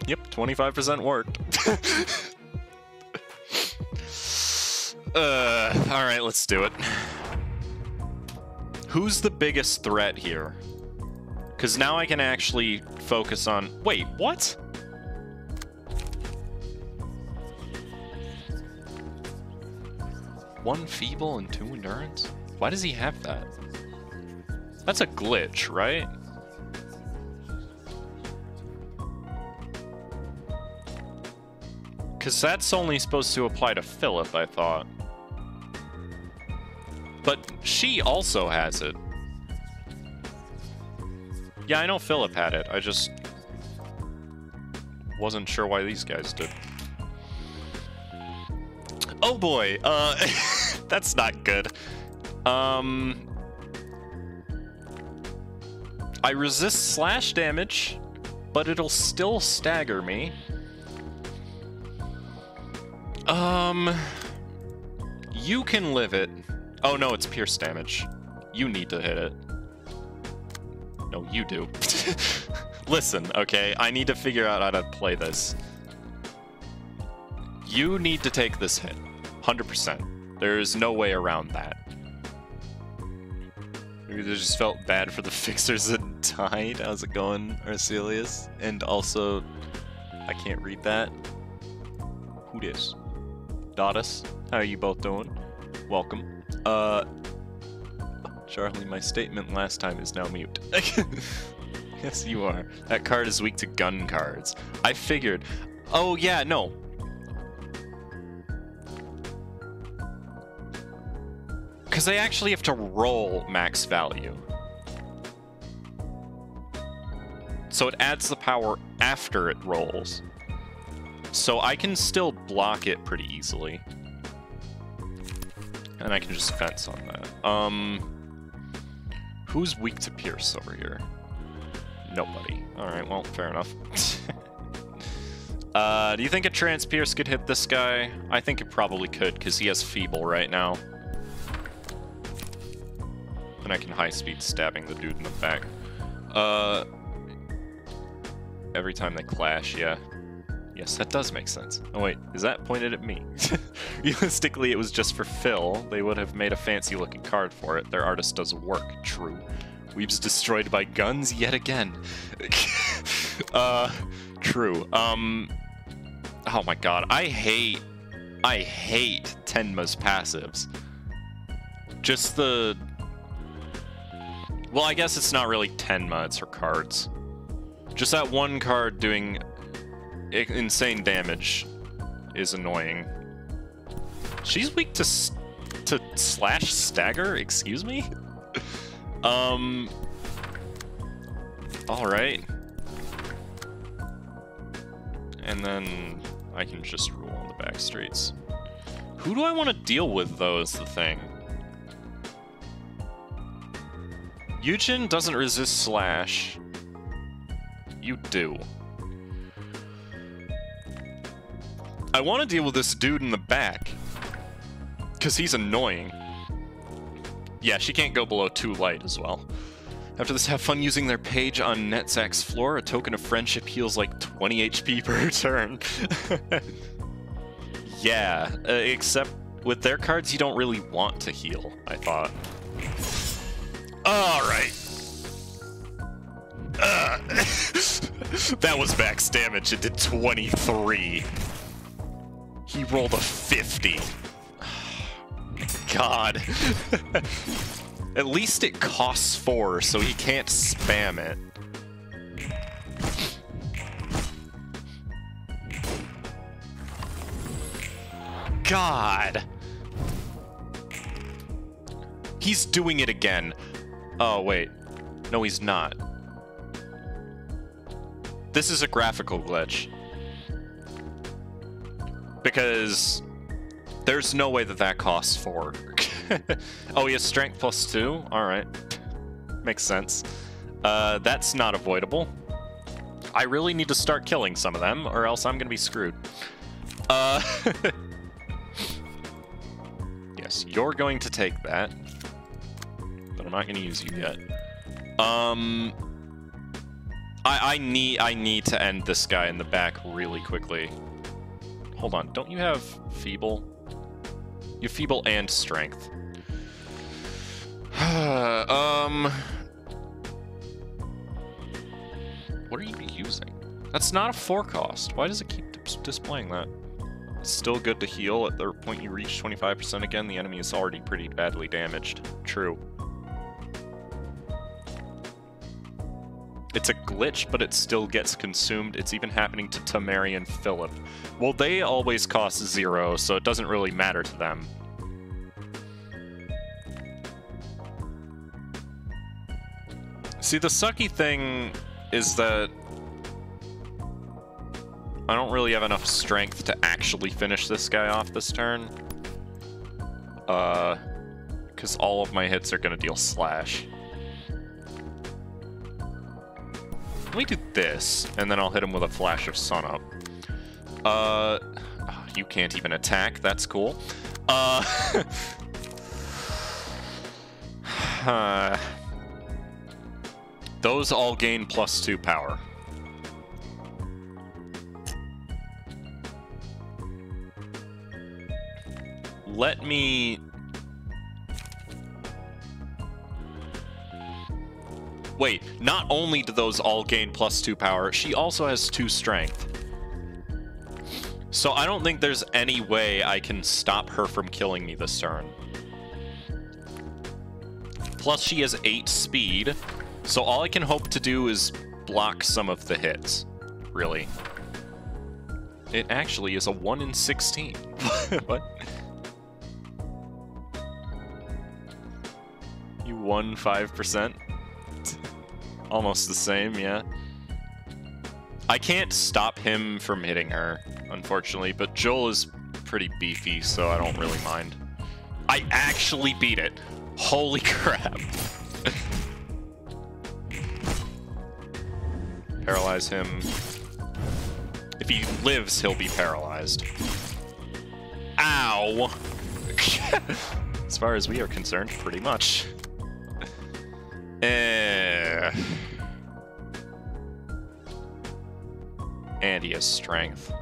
Speaker 2: Yep, 25% worked. Uh, alright, let's do it. Who's the biggest threat here? Because now I can actually focus on... Wait, what? One feeble and two endurance? Why does he have that? That's a glitch, right? Because that's only supposed to apply to Philip, I thought. But she also has it. Yeah, I know Philip had it. I just wasn't sure why these guys did. Oh boy, uh, [LAUGHS] that's not good. Um, I resist slash damage, but it'll still stagger me. Um, you can live it. Oh no, it's pierce damage. You need to hit it. No, you do. [LAUGHS] Listen, okay, I need to figure out how to play this. You need to take this hit. 100%. There's no way around that. Maybe they just felt bad for the [LAUGHS] fixers that died. How's it going, Arcelius? And also, I can't read that. Who dis? Dottus, how are you both doing? Welcome. Uh, Charlie, my statement last time is now mute. [LAUGHS] yes, you are. That card is weak to gun cards. I figured. Oh, yeah, no. Because they actually have to roll max value. So it adds the power after it rolls. So I can still block it pretty easily. And I can just fence on that. Um, Who's weak to Pierce over here? Nobody. Alright, well, fair enough. [LAUGHS] uh, do you think a trans pierce could hit this guy? I think it probably could, because he has Feeble right now. And I can high-speed stabbing the dude in the back. Uh, every time they clash, yeah. Yes, that does make sense. Oh wait, is that pointed at me? [LAUGHS] Realistically, it was just for Phil. They would have made a fancy looking card for it. Their artist does work, true. Weeb's destroyed by guns yet again. [LAUGHS] uh, true. Um, oh my god, I hate, I hate Tenma's passives. Just the. Well, I guess it's not really Tenma, it's her cards. Just that one card doing insane damage is annoying. She's weak to to slash stagger. Excuse me. [LAUGHS] um. All right. And then I can just rule on the back streets. Who do I want to deal with, though, is the thing. Yujin doesn't resist slash. You do. I want to deal with this dude in the back. Because he's annoying. Yeah, she can't go below 2 light as well. After this, have fun using their page on Netzach's floor. A token of friendship heals like 20 HP [LAUGHS] per turn. [LAUGHS] yeah, uh, except with their cards, you don't really want to heal, I thought. Alright. Uh, [LAUGHS] that was max damage. It did 23. He rolled a 50. God. [LAUGHS] At least it costs four, so he can't spam it. God. He's doing it again. Oh, wait. No, he's not. This is a graphical glitch. Because there's no way that that costs four. [LAUGHS] oh, he has strength plus two? Alright. Makes sense. Uh, that's not avoidable. I really need to start killing some of them, or else I'm gonna be screwed. Uh, [LAUGHS] yes, you're going to take that. But I'm not gonna use you yet. Um, I, I need I need to end this guy in the back really quickly. Hold on, don't you have feeble? You have feeble and strength. [SIGHS] um, what are you using? That's not a four cost. Why does it keep displaying that? It's still good to heal at the point you reach 25% again. The enemy is already pretty badly damaged. True. It's a glitch, but it still gets consumed. It's even happening to Tamari and Philip. Well, they always cost zero, so it doesn't really matter to them. See, the sucky thing is that I don't really have enough strength to actually finish this guy off this turn. Uh, because all of my hits are going to deal slash. Let me do this, and then I'll hit him with a flash of sun up. Uh, you can't even attack. That's cool. Uh, [LAUGHS] uh, those all gain plus two power. Let me Wait, not only do those all gain plus two power, she also has two strength. So I don't think there's any way I can stop her from killing me this turn. Plus she has eight speed, so all I can hope to do is block some of the hits, really. It actually is a 1 in 16. [LAUGHS] what? You won 5%? Almost the same, yeah. I can't stop him from hitting her, unfortunately, but Joel is pretty beefy, so I don't really mind. I actually beat it. Holy [LAUGHS] crap. Paralyze him. If he lives, he'll be paralyzed. Ow! [LAUGHS] as far as we are concerned, pretty much. Eh. And he has strength.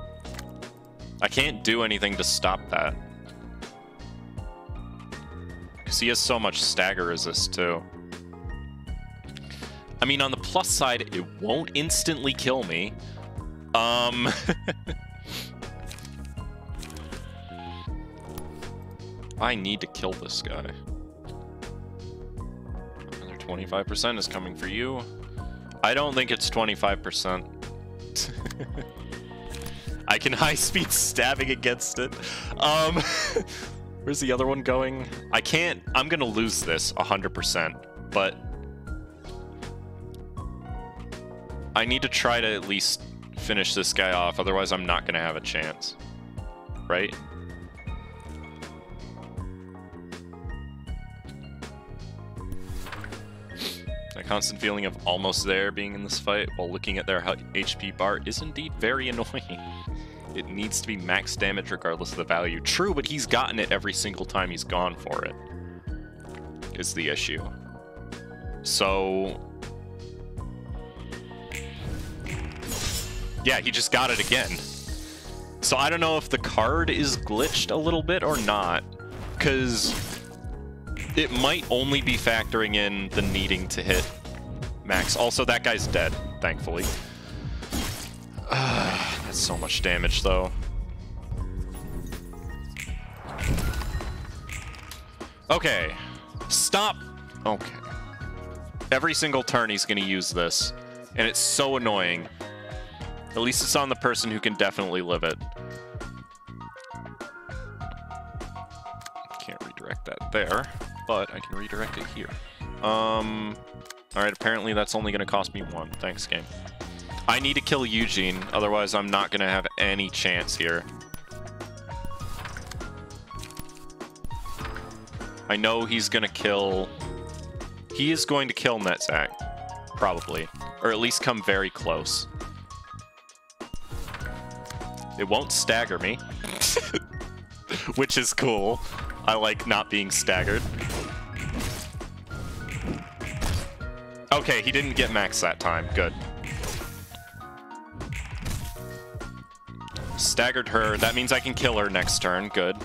Speaker 2: I can't do anything to stop that. Because he has so much stagger resist, too. I mean, on the plus side, it won't instantly kill me. Um... [LAUGHS] I need to kill this guy. 25% is coming for you. I don't think it's 25%. [LAUGHS] I can high speed stabbing against it. Um, [LAUGHS] where's the other one going? I can't. I'm gonna lose this 100%, but I need to try to at least finish this guy off. Otherwise, I'm not gonna have a chance. Right? Constant feeling of almost there being in this fight while looking at their HP bar is indeed very annoying. [LAUGHS] It needs to be max damage regardless of the value. True, but he's gotten it every single time he's gone for it. Is the issue. So... Yeah, he just got it again. So I don't know if the card is glitched a little bit or not. Because it might only be factoring in the needing to hit max. Also, that guy's dead, thankfully. that's so much damage, though. Okay. Stop. Okay. Every single turn he's going to use this, and it's so annoying. At least it's on the person who can definitely live it. Can't redirect that there but I can redirect it here. Um, alright, apparently that's only going to cost me one. Thanks, game. I need to kill Yujin, otherwise I'm not going to have any chance here. I know he's going to kill... He is going to kill Netzach, probably. Or at least come very close. It won't stagger me. [LAUGHS] Which is cool. I like not being staggered. Okay, he didn't get max that time. Good. Staggered her. That means I can kill her next turn. Good.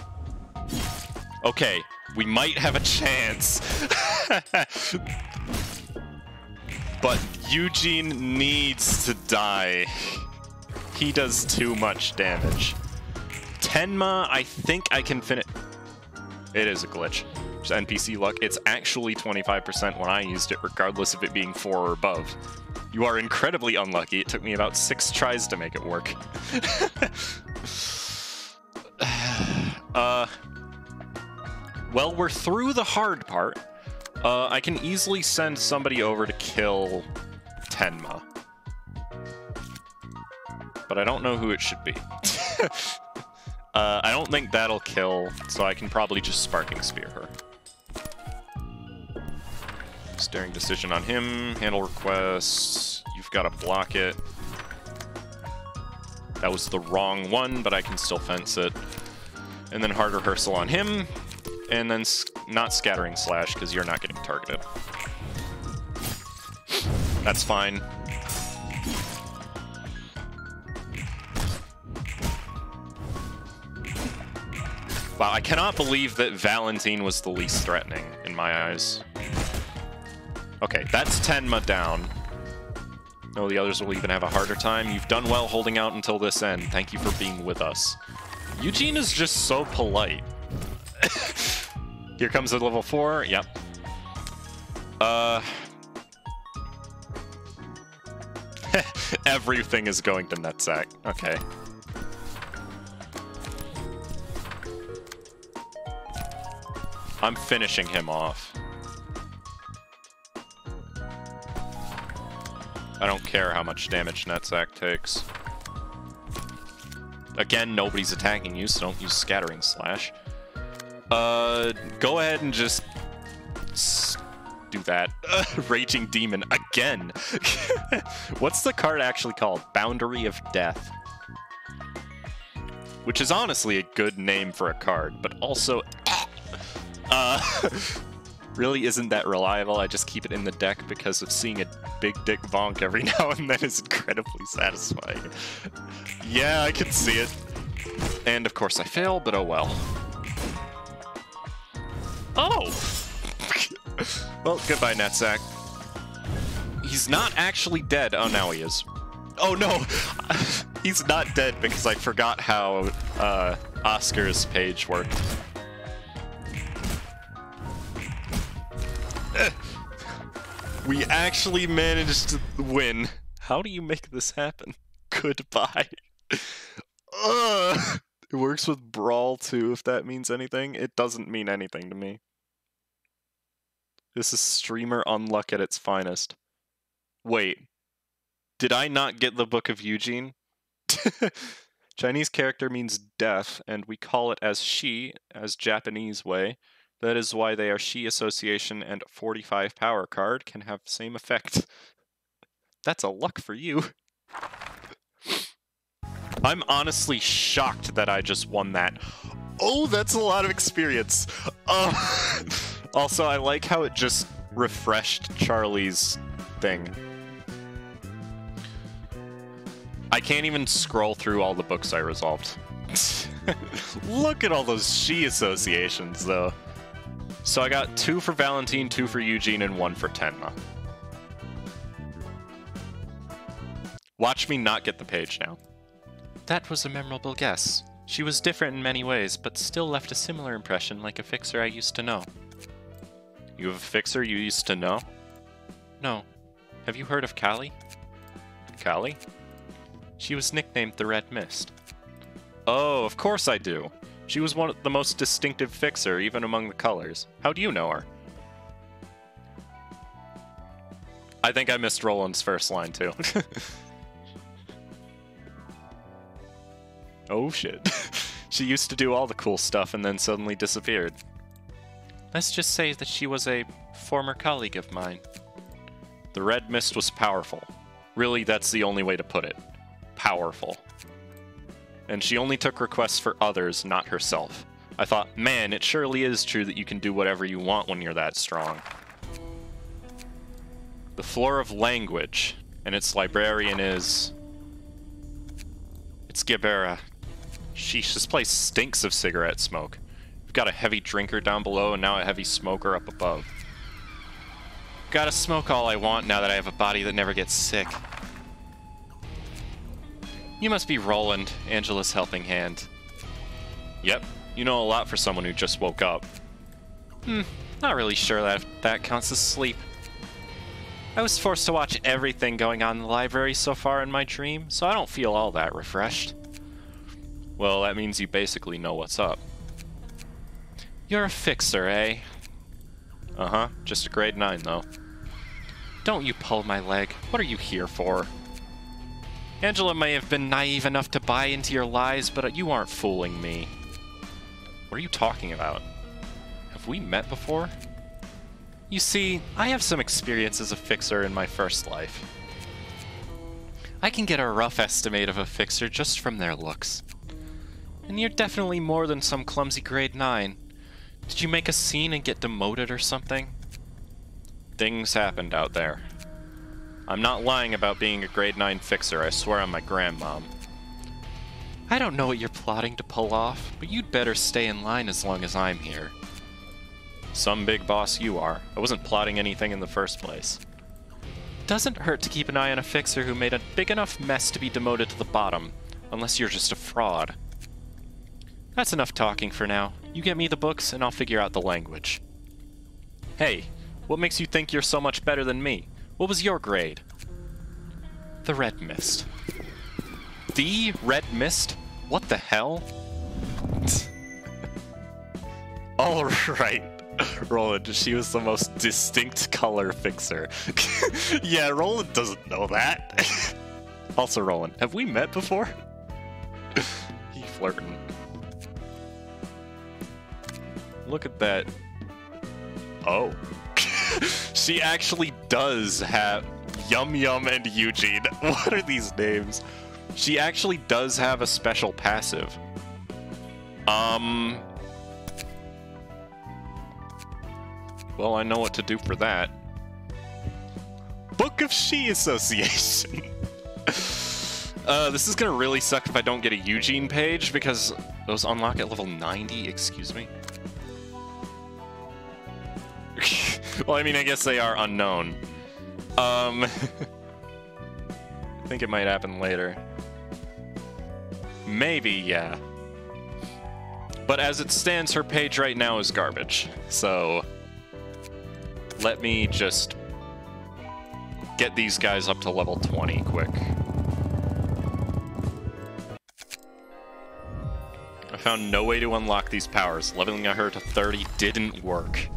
Speaker 2: Okay, we might have a chance. [LAUGHS] but Yujin needs to die. He does too much damage. Tenma, I think I can finish... It is a glitch. NPC luck. It's actually 25% when I used it, regardless of it being 4 or above. You are incredibly unlucky. It took me about 6 tries to make it work. [LAUGHS] uh, well, we're through the hard part. Uh, I can easily send somebody over to kill Tenma. But I don't know who it should be. [LAUGHS] Uh, I don't think that'll kill, so I can probably just Sparking Spear her. Staring decision on him, handle requests, you've got to block it. That was the wrong one, but I can still fence it. And then hard rehearsal on him, and then not scattering slash, because you're not getting targeted. That's fine. Wow, I cannot believe that Valentine was the least threatening in my eyes. Okay, that's Tenma down. No, the others will even have a harder time. You've done well holding out until this end. Thank you for being with us. Yujin is just so polite. [COUGHS] Here comes the level 4. Yep. Uh... [LAUGHS] Everything is going to Netzach. Okay. I'm finishing him off. I don't care how much damage Netzach takes. Again, nobody's attacking you, so don't use Scattering Slash. Uh, go ahead and just do that. [LAUGHS] Raging Demon again. [LAUGHS] What's the card actually called? Boundary of Death. Which is honestly a good name for a card, but also [LAUGHS] uh, really isn't that reliable. I just keep it in the deck because of seeing a big dick bonk every [LAUGHS] now and then is incredibly satisfying. yeah, I can see it. And of course I fail, but oh well. Oh! [LAUGHS] well, goodbye, Netzach. He's not actually dead. Oh, now he is. Oh, no! [LAUGHS] He's not dead because I forgot how uh, Oscar's page worked. We actually managed to win. How do you make this happen? [LAUGHS] Goodbye. Ugh. It works with Brawl too, if that means anything. It doesn't mean anything to me. This is streamer unluck at its finest. Wait. Did I not get the Book of Yujin? [LAUGHS] Chinese character means death, and we call it as Shi, as Japanese way. That is why they are Shi Association and 45 power card can have same effect. [LAUGHS] That's a luck for you. [LAUGHS] I'm honestly shocked that I just won that. Oh, that's a lot of experience. Uh, [LAUGHS] also, I like how it just refreshed Charlie's thing. I can't even scroll through all the books I resolved. Look at all those she associations, though. So I got two for Valentine, two for Yujin, and one for Tenma. Watch me not get the page now. That was a memorable guess. She was different in many ways, but still left a similar impression like a fixer I used to know. You have a fixer you used to know? No. Have you heard of Kali? Kali? She was nicknamed the Red Mist. Oh, of course I do. She was one of the most distinctive fixer, even among the colors. How do you know her? I think I missed Roland's first line, too. [LAUGHS] oh shit. [LAUGHS] she used to do all the cool stuff and then suddenly disappeared. Let's just say that she was a former colleague of mine. The Red Mist was powerful. Really, that's the only way to put it. Powerful and she only took requests for others, not herself. I thought, man, it surely is true that you can do whatever you want when you're that strong. The Floor of Language, and its librarian is... It's Gebura. Sheesh, this place stinks of cigarette smoke. We've got a heavy drinker down below and now a heavy smoker up above. Gotta smoke all I want now that I have a body that never gets sick. You must be Roland, Angela's helping hand. Yep, you know a lot for someone who just woke up. Hmm, not really sure that that counts as sleep. I was forced to watch everything going on in the library so far in my dream, so I don't feel all that refreshed. Well, that means you basically know what's up. You're a fixer, eh? Uh-huh, just a grade 9, though. Don't you pull my leg. What are you here for? Angela may have been naive enough to buy into your lies, but uh, you aren't fooling me. What are you talking about? Have we met before? You see, I have some experience as a fixer in my first life. I can get a rough estimate of a fixer just from their looks. And you're definitely more than some clumsy grade 9. Did you make a scene and get demoted or something? Things happened out there. I'm not lying about being a grade 9 fixer, I swear on my grandmom. I don't know what you're plotting to pull off, but you'd better stay in line as long as I'm here. Some big boss you are. I wasn't plotting anything in the first place. Doesn't hurt to keep an eye on a fixer who made a big enough mess to be demoted to the bottom, unless you're just a fraud. That's enough talking for now. You get me the books, and I'll figure out the language. Hey, what makes you think you're so much better than me? What was your grade? The Red Mist. The Red Mist? What the hell? [LAUGHS] Alright. [LAUGHS] Roland, she was the most distinct color fixer. [LAUGHS] yeah, Roland doesn't know that. also, Roland, have we met before? he flirting. Look at that. Oh. [LAUGHS] she actually does have Yum Yum and Yujin. [LAUGHS] What are these names? She actually does have a special passive. Um. Well, I know what to do for that. Book of Shi Association. [LAUGHS] uh, this is gonna really suck if I don't get a Yujin page because those unlock at level 90, excuse me. [LAUGHS] well, I mean, I guess they are unknown. Um, [LAUGHS] I think it might happen later. Maybe, yeah. But as it stands, her page right now is garbage. So let me just get these guys up to level 20 quick. I found no way to unlock these powers. Leveling her to 30 didn't work.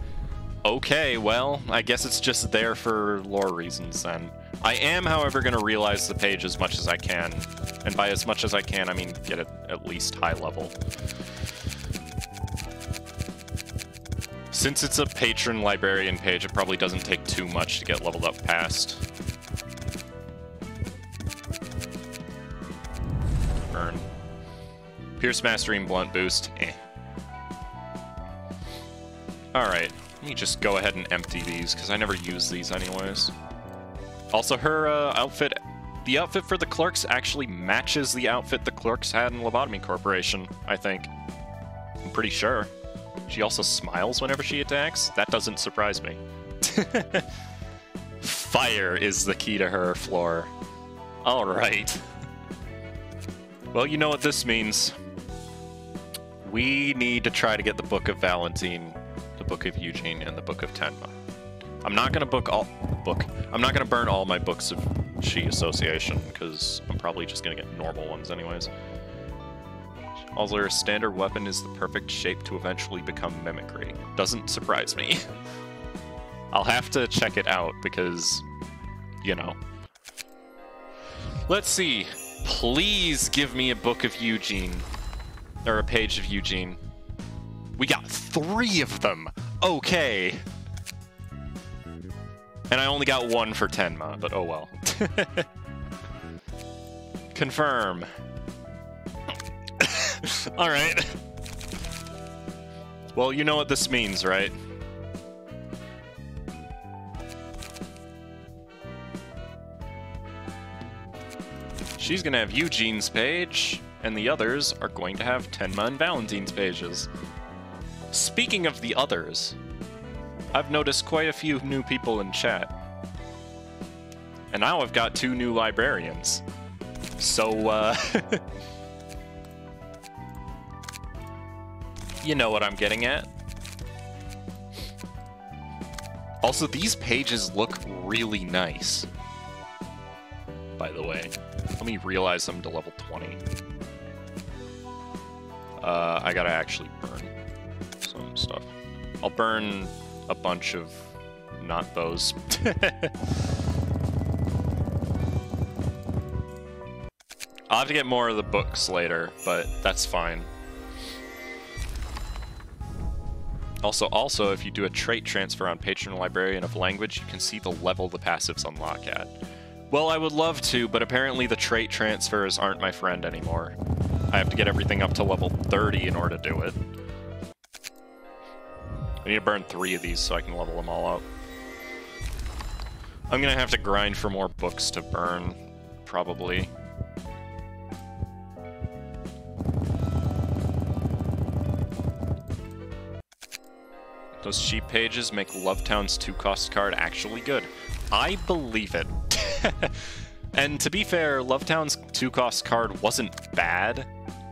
Speaker 2: Okay, well, I guess it's just there for lore reasons then. I am, however, going to realize the page as much as I can. And by as much as I can, I mean get it at least high level. Since it's a patron librarian page, it probably doesn't take too much to get leveled up past. Burn. Pierce Mastering Blunt Boost, eh. Alright, let me just go ahead and empty these, because I never use these anyways. Also, her uh, outfit, the outfit for the clerks actually matches the outfit the clerks had in Lobotomy Corporation, I think. I'm pretty sure. She also smiles whenever she attacks. That doesn't surprise me. [LAUGHS] Fire is the key to her floor. Alright. Well, you know what this means. We need to try to get the Book of Valentine, Book of Yujin, and the Book of Tenma. I'm not gonna book all book. I'm not gonna burn all my books of Shi Association because I'm probably just gonna get normal ones anyways. Although standard weapon is the perfect shape to eventually become mimicry. Doesn't surprise me. [LAUGHS] I'll have to check it out because, you know. Let's see. Please give me a book of Yujin. Or a page of Yujin. We got three of them! Okay. And I only got one for Tenma, but oh well. [LAUGHS] Confirm. [LAUGHS] Alright. Well, you know what this means, right? She's gonna have Yujin's page, and the others are going to have Tenma and Valentine's pages. Speaking of the others, I've noticed quite a few new people in chat. And now I've got two new librarians. So, uh... [LAUGHS] you know what I'm getting at. Also, these pages look really nice. By the way. Let me realize them to level 20. Uh, I gotta actually burn stuff. I'll burn a bunch of not those. [LAUGHS] I'll have to get more of the books later, but that's fine. Also, also, if you do a trait transfer on Patron Librarian of Language, you can see the level the passives unlock at. Well, I would love to, but apparently the trait transfers aren't my friend anymore. I have to get everything up to level 30 in order to do it. I need to burn three of these so I can level them all up. I'm gonna have to grind for more books to burn, probably. Those cheap pages make Lovetown's two-cost card actually good. I believe it. [LAUGHS] and to be fair, Lovetown's two-cost card wasn't bad.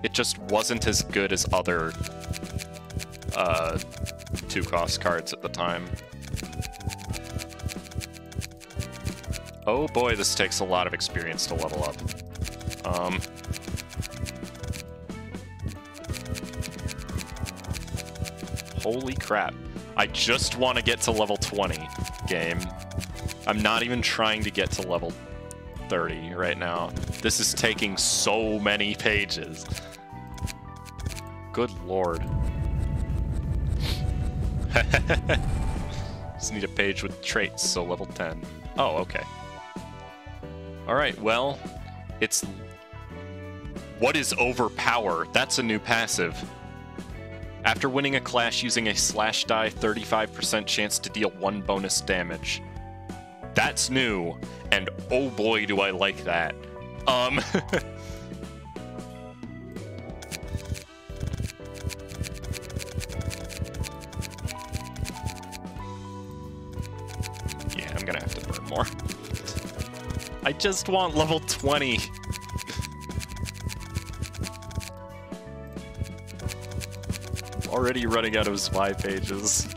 Speaker 2: It just wasn't as good as other uh, two-cost cards at the time. Oh boy, this takes a lot of experience to level up. Um, holy crap. I just want to get to level 20, game. I'm not even trying to get to level 30 right now. This is taking so many pages. Good lord. [LAUGHS] Just need a page with traits, so level 10. Oh, okay. Alright, well, it's... What is Overpower? That's a new passive. After winning a clash using a slash die, 35% chance to deal one bonus damage. That's new, and oh boy do I like that. Um... [LAUGHS] gonna have to burn more. I just want level 20. Already running out of spy pages.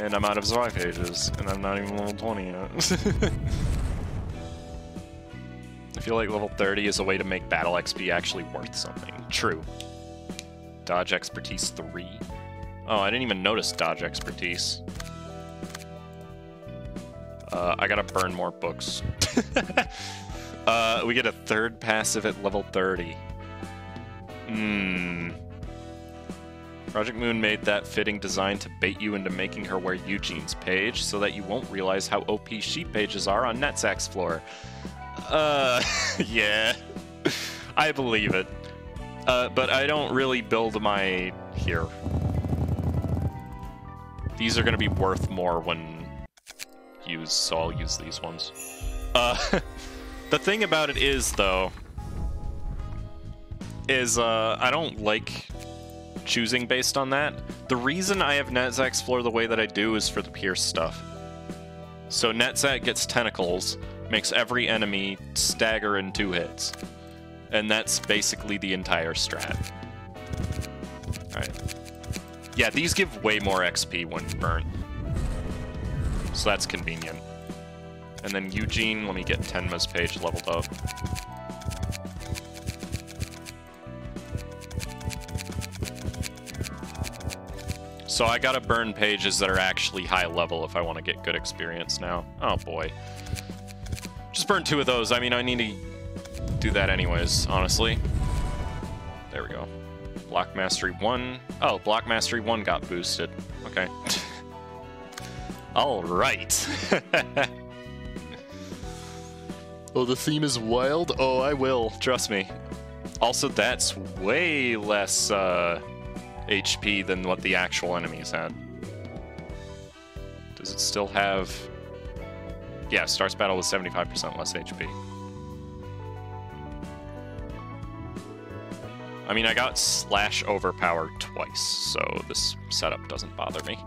Speaker 2: And I'm out of Zwei pages, and I'm not even level 20 yet. [LAUGHS] I feel like level 30 is a way to make battle XP actually worth something. True. Dodge expertise 3. Oh, I didn't even notice dodge expertise. Uh, I gotta burn more books. [LAUGHS] uh, we get a third passive at level 30. Hmm. Project Moon made that fitting design to bait you into making her wear Yujin's page so that you won't realize how OP sheep pages are on Netzach's floor. Uh, [LAUGHS] yeah. I believe it. Uh, but I don't really build my here. These are going to be worth more when used, so I'll use these ones. Uh, [LAUGHS] the thing about it is, though, is uh, I don't like choosing based on that. The reason I have Netzach's explore the way that I do is for the Pierce stuff. So Netzach gets tentacles, makes every enemy stagger in two hits. And that's basically the entire strat. Alright. Yeah, these give way more XP when burnt. So that's convenient. And then Yujin, let me get Tenma's page leveled up. So I gotta burn pages that are actually high level if I want to get good experience now. Oh boy. Just burn two of those. I mean, I need to do that anyways, honestly. There we go. Block Mastery 1. Oh, Block Mastery 1 got boosted. Okay. [LAUGHS] Alright.
Speaker 3: Oh, [LAUGHS] the theme is wild? Oh, I will.
Speaker 2: Trust me. Also, that's way less uh, HP than what the actual enemies had. Does it still have... Yeah, starts Battle with 75% less HP. I mean, I got Slash Overpower twice, so this setup doesn't bother me.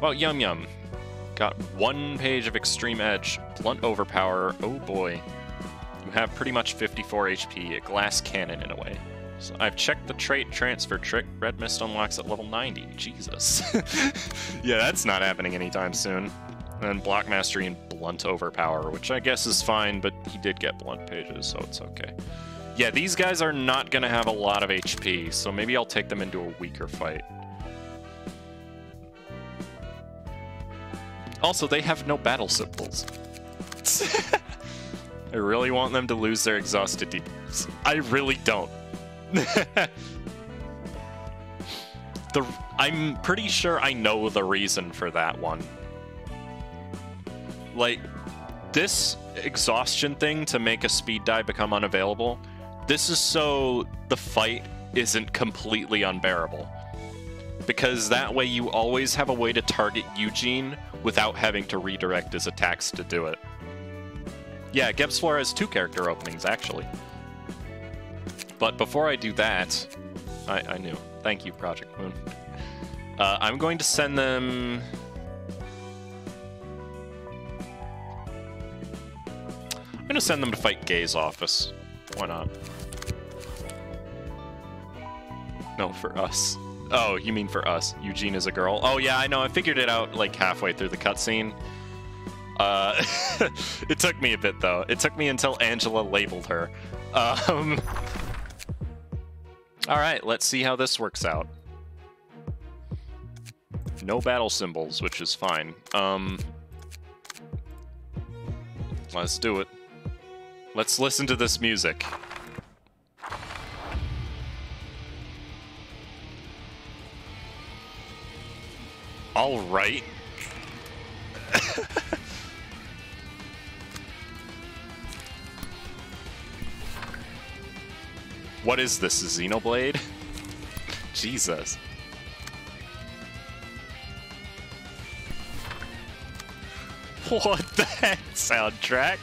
Speaker 2: Well, Yum Yum. Got one page of Extreme Edge, Blunt Overpower, oh boy. You have pretty much 54 HP, a glass cannon in a way. So I've checked the trait transfer trick. Red Mist unlocks at level 90. Jesus. [LAUGHS] yeah, that's not happening anytime soon. And Block Mastery and Blunt Overpower, which I guess is fine, but he did get Blunt pages, so it's okay. Yeah, these guys are not going to have a lot of HP, so maybe I'll take them into a weaker fight. Also, they have no battle symbols. [LAUGHS] I really want them to lose their exhausted deeds. I really don't. [LAUGHS] the I'm pretty sure I know the reason for that one. Like this exhaustion thing to make a speed die become unavailable. This is so the fight isn't completely unbearable. Because that way you always have a way to target Yujin without having to redirect his attacks to do it. Yeah, Geb's has two character openings, actually. But before I do that, I, I knew. Thank you, Project Moon. Uh, I'm going to send them... I'm going to send them to fight Gay's office. Why not? No, for us. Oh, you mean for us. Yujin is a girl. Oh, yeah, I know. I figured it out, like, halfway through the cutscene. Uh, [LAUGHS] it took me a bit, though. It took me until Angela labeled her. Um, Alright, let's see how this works out. No battle symbols, which is fine. Um, let's do it. Let's listen to this music. All right. [LAUGHS] what is this, Xenoblade? [LAUGHS] Jesus. [LAUGHS] What the heck soundtrack?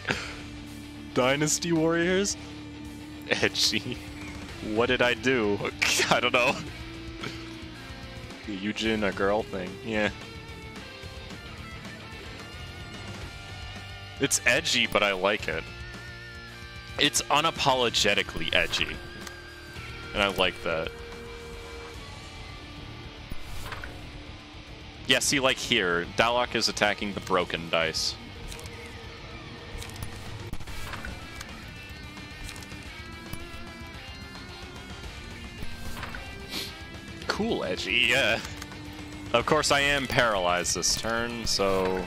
Speaker 2: Dynasty Warriors? Edgy. What did I do? I don't know. The Yujin a girl thing. Yeah. It's edgy, but I like it. It's unapologetically edgy. And I like that. Yeah, see, like here, Dalok is attacking the broken dice. Cool, Edgy, yeah. Of course, I am paralyzed this turn, so...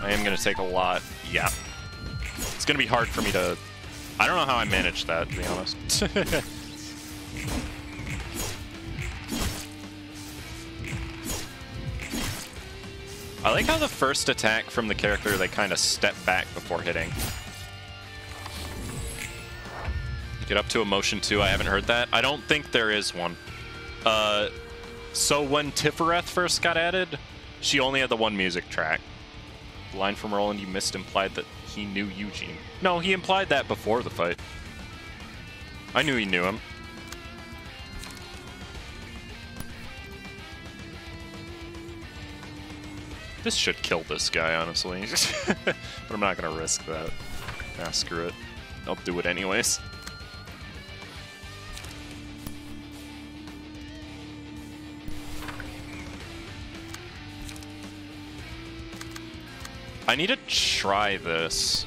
Speaker 2: I am going to take a lot. Yeah. It's going to be hard for me to... I don't know how I managed that, to be honest. [LAUGHS] I like how the first attack from the character, they kind of step back before hitting. Get up to emotion 2, I haven't heard that. I don't think there is one. Uh, so when Tiphereth first got added, she only had the one music track. The line from Roland you missed implied that he knew Yujin. No, he implied that before the fight. I knew he knew him. This should kill this guy, honestly. [LAUGHS] but I'm not gonna risk that. Ah, screw it. I'll do it anyways. I need to try this.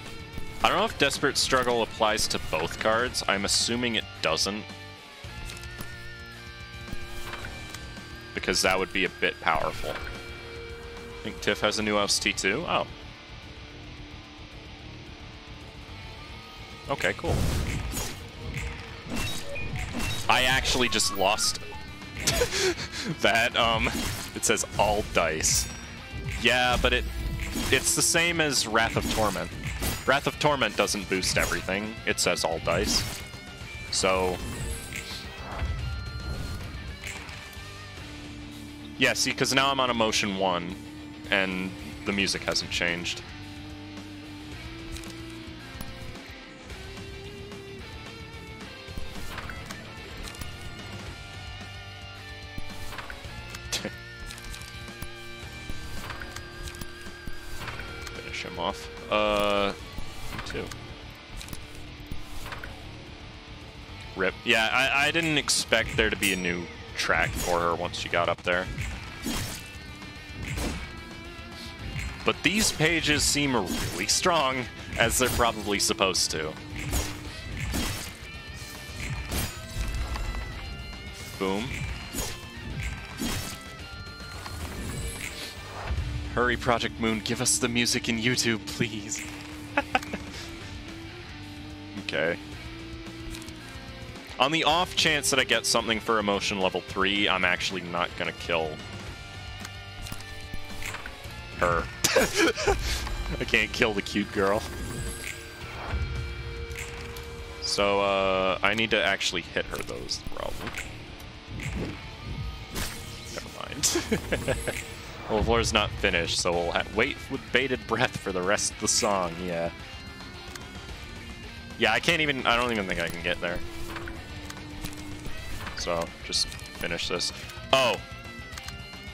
Speaker 2: I don't know if Desperate Struggle applies to both cards. I'm assuming it doesn't. Because that would be a bit powerful. I think Tiff has a new LST too? Oh. Okay, cool. I actually just lost [LAUGHS] that. Um, it says all dice. Yeah, but it it's the same as Wrath of Torment. Wrath of Torment doesn't boost everything. It says all dice. So... Yeah, see, because now I'm on Emotion 1, and the music hasn't changed. Off. Uh, too. Rip. Yeah, I, I didn't expect there to be a new track for her once she got up there. But these pages seem really strong, as they're probably supposed to. Boom. Hurry, Project Moon, give us the music in YouTube, please. [LAUGHS] okay. On the off chance that I get something for emotion level 3, I'm actually not gonna kill her. [LAUGHS] I can't kill the cute girl. So, uh, I need to actually hit her, though, is the problem. Never mind. [LAUGHS] well, the floor's not finished, so we'll wait with bated breath for the rest of the song, yeah. Yeah, I can't even, I don't even think I can get there. So, just finish this. Oh!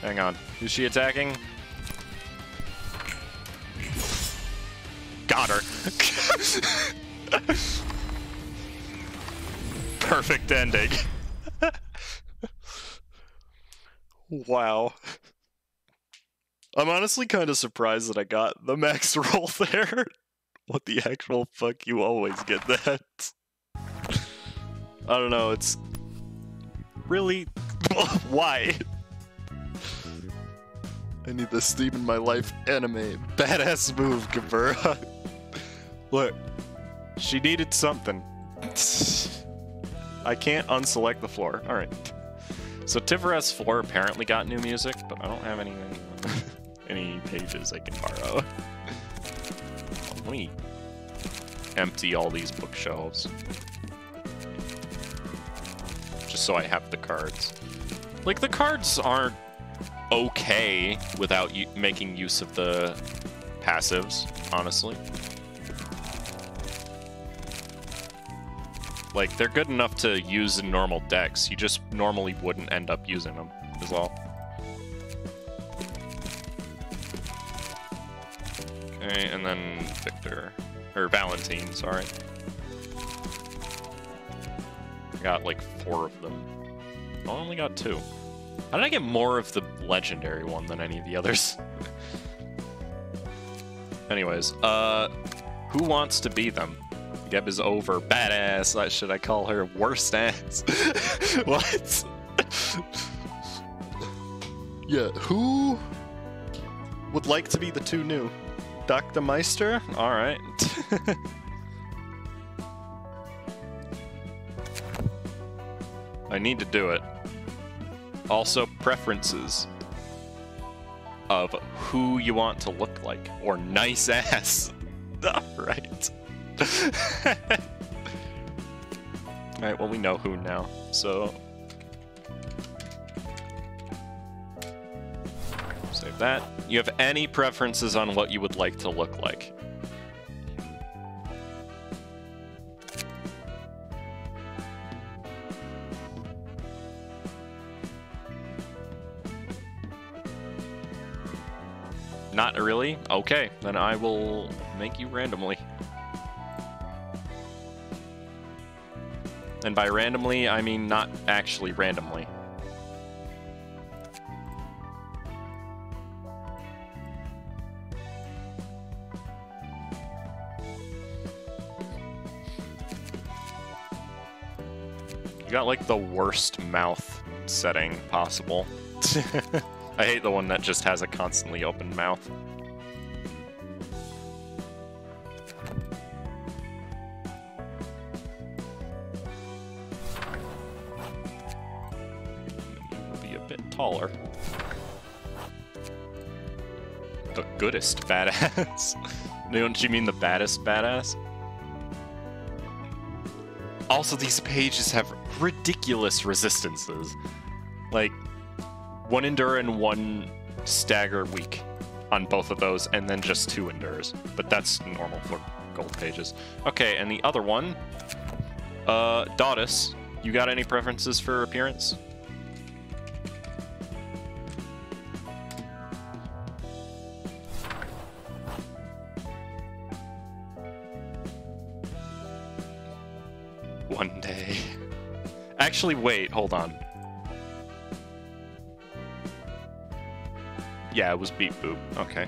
Speaker 2: Hang on. Who's she attacking? Got her. [LAUGHS] Perfect ending. [LAUGHS] wow. I'm honestly kind of surprised that I got the max [LAUGHS] roll there. what the actual fuck? You always get that. I don't know, it's... Really? [LAUGHS] Why?
Speaker 3: I need this theme in my life anime. Badass move, Gebura. [LAUGHS]
Speaker 2: Look, she needed something. I can't unselect the floor. All right. So Tiphereth's floor apparently got new music, but I don't have any any pages I can borrow. [LAUGHS] Let me empty all these bookshelves. Just so I have the cards. Like, the cards aren't okay without making use of the passives, honestly. Like, they're good enough to use in normal decks. You just normally wouldn't end up using them as well. Okay, and then Victor. Or Valentine, sorry. I got like four of them. I only got two. How did I get more of the legendary one than any of the others? [LAUGHS] Anyways, uh, who wants to be them? Geb is over. Badass. Should I call her worst ass? [LAUGHS] what?
Speaker 3: Yeah, who would like to be the two new? Dr. Meister?
Speaker 2: All right. [LAUGHS] I need to do it. Also, preferences of who you want to look like, or nice ass. [LAUGHS] All right. [LAUGHS] All right. Well, we know who now. So save that. You have any preferences on what you would like to look like? Not really? Okay, then I will make you randomly. And by randomly, I mean not actually randomly. You got like the worst mouth setting possible. [LAUGHS] I hate the one that just has a constantly open mouth. Be a bit taller. The goodest badass. [LAUGHS] Don't you mean the baddest badass? Also, these pages have ridiculous resistances. Like, one endure and one stagger weak on both of those, and then just two endures. But that's normal for gold pages. Okay, and the other one, uh, Dottis, you got any preferences for appearance? Actually, wait, hold on. Yeah, it was beep boop. Okay.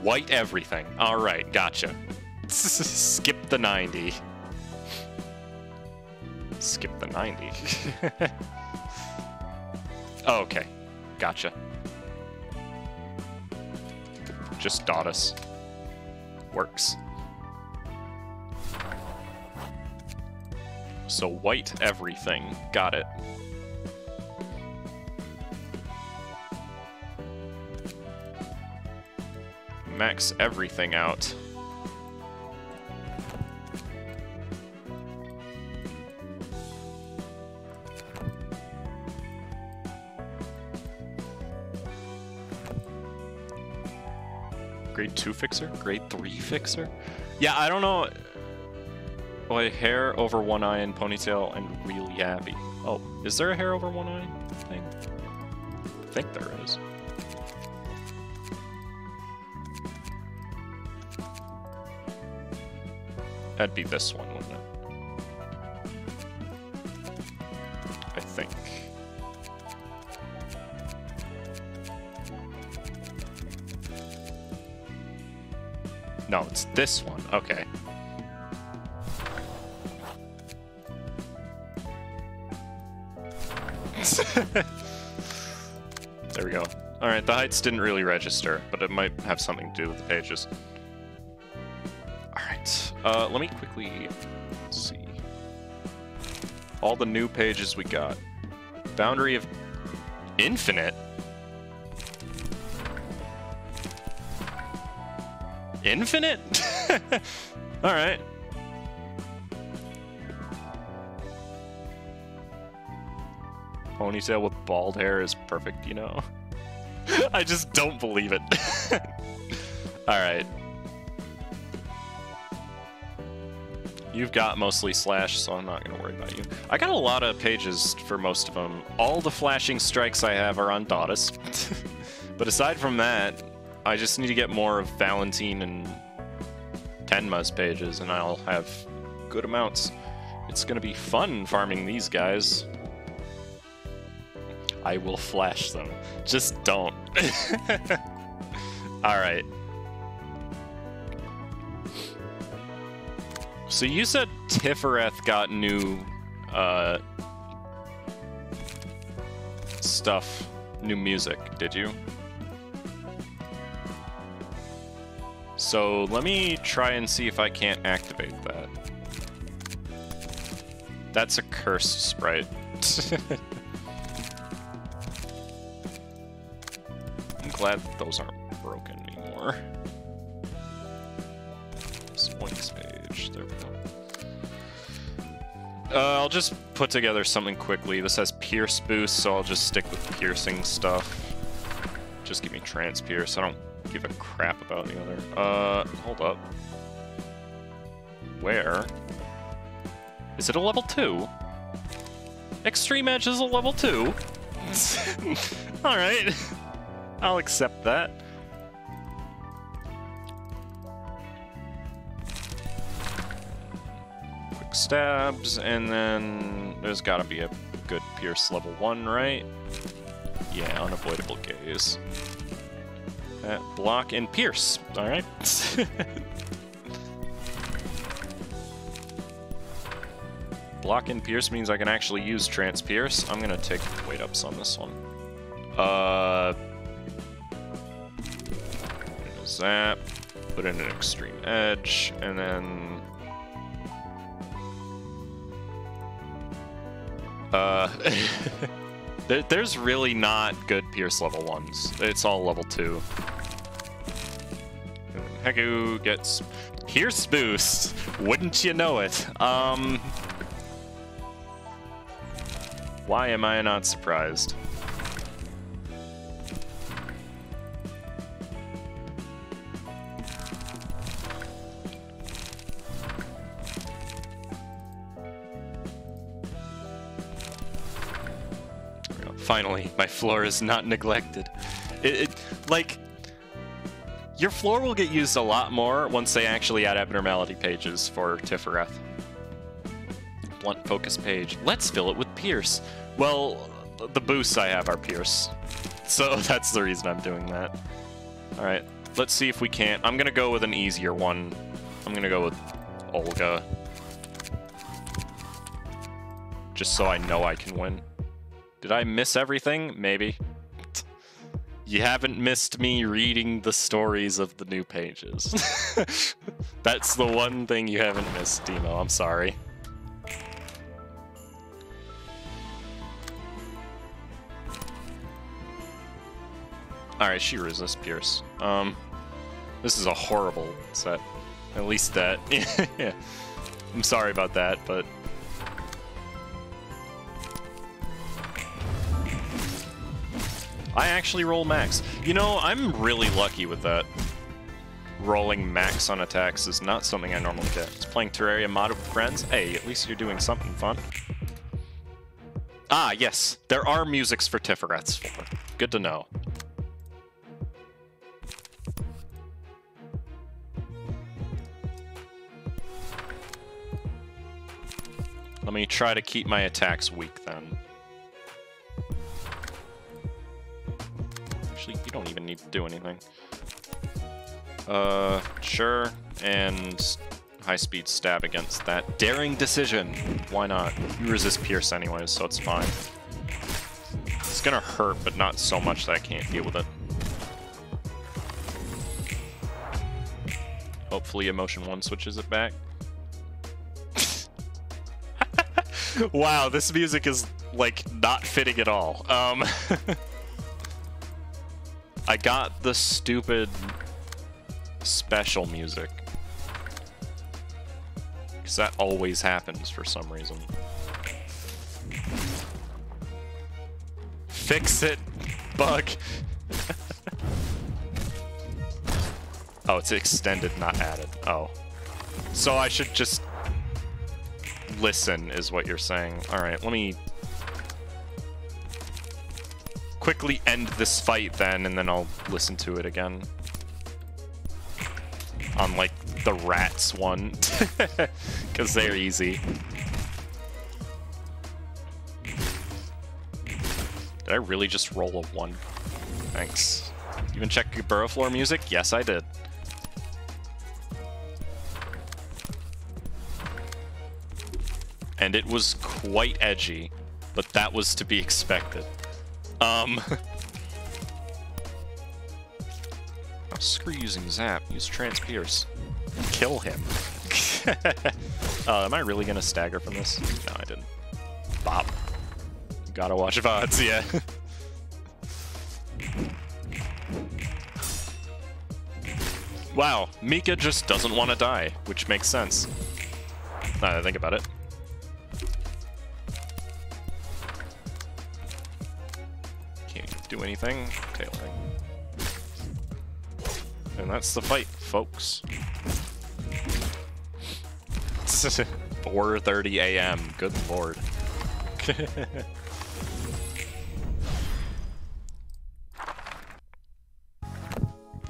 Speaker 2: White everything. Alright, gotcha. [LAUGHS] Skip the 90. Skip the 90. [LAUGHS] oh, okay. Gotcha. Just dot us. Works. So white everything. Got it. Max everything out. Grade 2 fixer? Grade 3 fixer? Yeah, I don't know. Boy, hair over one eye and ponytail and really happy. Oh, is there a hair over one eye thing? I think there is. That'd be this one, wouldn't it? I think. No, it's this one. Okay. [LAUGHS] there we go. Alright, the heights didn't really register, but it might have something to do with the pages. Alright, uh, let me quickly see. All the new pages we got. Boundary of Infinite? Infinite? [LAUGHS] Alright. Ponytail with bald hair is perfect, you know? [LAUGHS] I just don't believe it. [LAUGHS] Alright. You've got mostly Slash, so I'm not going to worry about you. I got a lot of pages for most of them. All the flashing strikes I have are on Dottis. [LAUGHS] but aside from that, I just need to get more of Valentine and Tenma's pages, and I'll have good amounts. It's going to be fun farming these guys. I will flash them. Just don't. [LAUGHS] Alright. So you said Tiphereth got new uh, stuff, new music, did you? So let me try and see if I can't activate that. That's a cursed sprite. [LAUGHS] glad those aren't broken anymore. Spoints page, there we go. Uh, I'll just put together something quickly. This has pierce boost, so I'll just stick with piercing stuff. Just give me trans pierce. I don't give a crap about the other. Uh, hold up. Where? Is it a level 2? Extreme Edge is a level 2? [LAUGHS] Alright. [LAUGHS] I'll accept that. Quick stabs, and then there's gotta be a good Pierce level 1, right? Yeah, unavoidable gaze. Uh, block and pierce. All right. [LAUGHS] block and pierce means I can actually use trance pierce. I'm gonna take weight ups on this one. Uh, zap. Put in an extreme edge, and then. Uh. [LAUGHS] There, there's really not good Pierce level ones. It's all level two. Heku gets Pierce boost. Wouldn't you know it? Um, why am I not surprised? Finally, my floor is not neglected. It, it, like, your floor will get used a lot more once they actually add abnormality pages for Tiphereth. Blunt focus page. Let's fill it with Pierce. Well, the boosts I have are Pierce. So [LAUGHS] that's the reason I'm doing that. Alright, let's see if we can't. I'm gonna go with an easier one. I'm gonna go with Olga. Just so I know I can win. Did I miss everything? Maybe. You haven't missed me reading the stories of the new pages. [LAUGHS] That's the one thing you haven't missed, Demo. I'm sorry. Alright, she resists Pierce. Um, this is a horrible set. At least that. [LAUGHS] yeah. I'm sorry about that, but I actually roll max. You know, I'm really lucky with that. Rolling max on attacks is not something I normally get. It's playing Terraria mod with friends. Hey, at least you're doing something fun. Ah, yes. There are musics for Tiphereth's. Good to know. Let me try to keep my attacks weak then. Actually, you don't even need to do anything. Uh, sure, and high-speed stab against that. Daring decision! Why not? You resist Pierce anyways, so it's fine. It's gonna hurt, but not so much that I can't deal with it. Hopefully Emotion 1 switches it back. [LAUGHS] wow, this music is, like, not fitting at all. Um... [LAUGHS] I got the stupid special music. Because that always happens for some reason. Fix it, bug. [LAUGHS] oh, it's extended, not added. Oh. So I should just listen, is what you're saying. Alright, let me quickly end this fight then, and then I'll listen to it again. On, like, the rats one. [LAUGHS] Because they're easy. Did I really just roll a one? Thanks. You even check your burrow floor music? Yes, I did. And it was quite edgy, but that was to be expected. Um. [LAUGHS] oh, screw using Zap. Use Transpierce. Kill him. [LAUGHS] uh, am I really gonna stagger from this? No, I didn't. Bop. Gotta watch [LAUGHS] VODs, yeah. wow, Mika just doesn't want to die, which makes sense. Now that I think about it. Do anything. Tailing. And that's the fight, folks. [LAUGHS] 4.30 a.m. Good lord. [LAUGHS]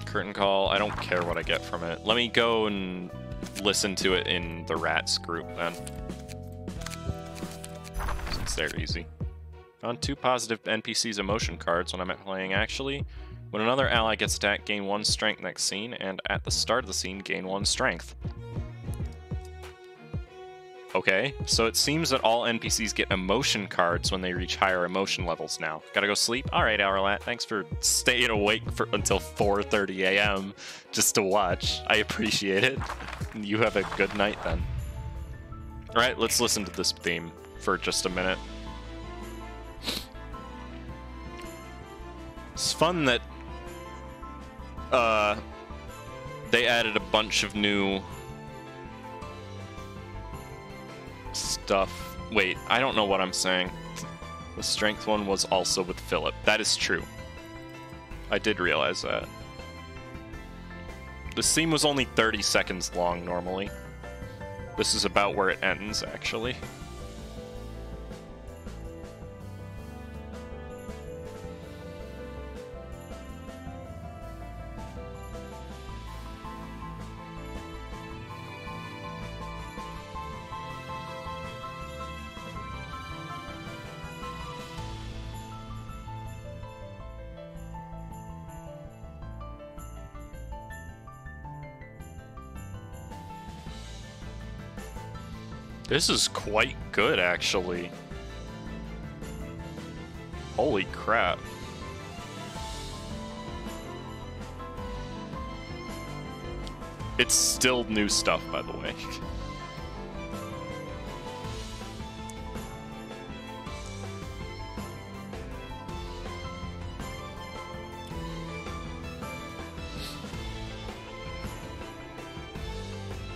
Speaker 2: Curtain call. I don't care what I get from it. Let me go and listen to it in the rats group then. Since they're easy. On two positive NPC's emotion cards when I'm playing actually. When another ally gets attacked, gain one strength next scene, and at the start of the scene, gain one strength. Okay, so it seems that all NPCs get emotion cards when they reach higher emotion levels now. Gotta go sleep? Alright, Hourlat, thanks for staying awake for until 4.30 a.m. just to watch. I appreciate it. You have a good night then. Alright, let's listen to this theme for just a minute. It's fun that uh, they added a bunch of new stuff. Wait, I don't know what I'm saying. The strength one was also with Philip. That is true. I did realize that. The scene was only 30 seconds long normally. This is about where it ends, actually. This is quite good, actually. Holy crap. It's still new stuff, by the way. [LAUGHS]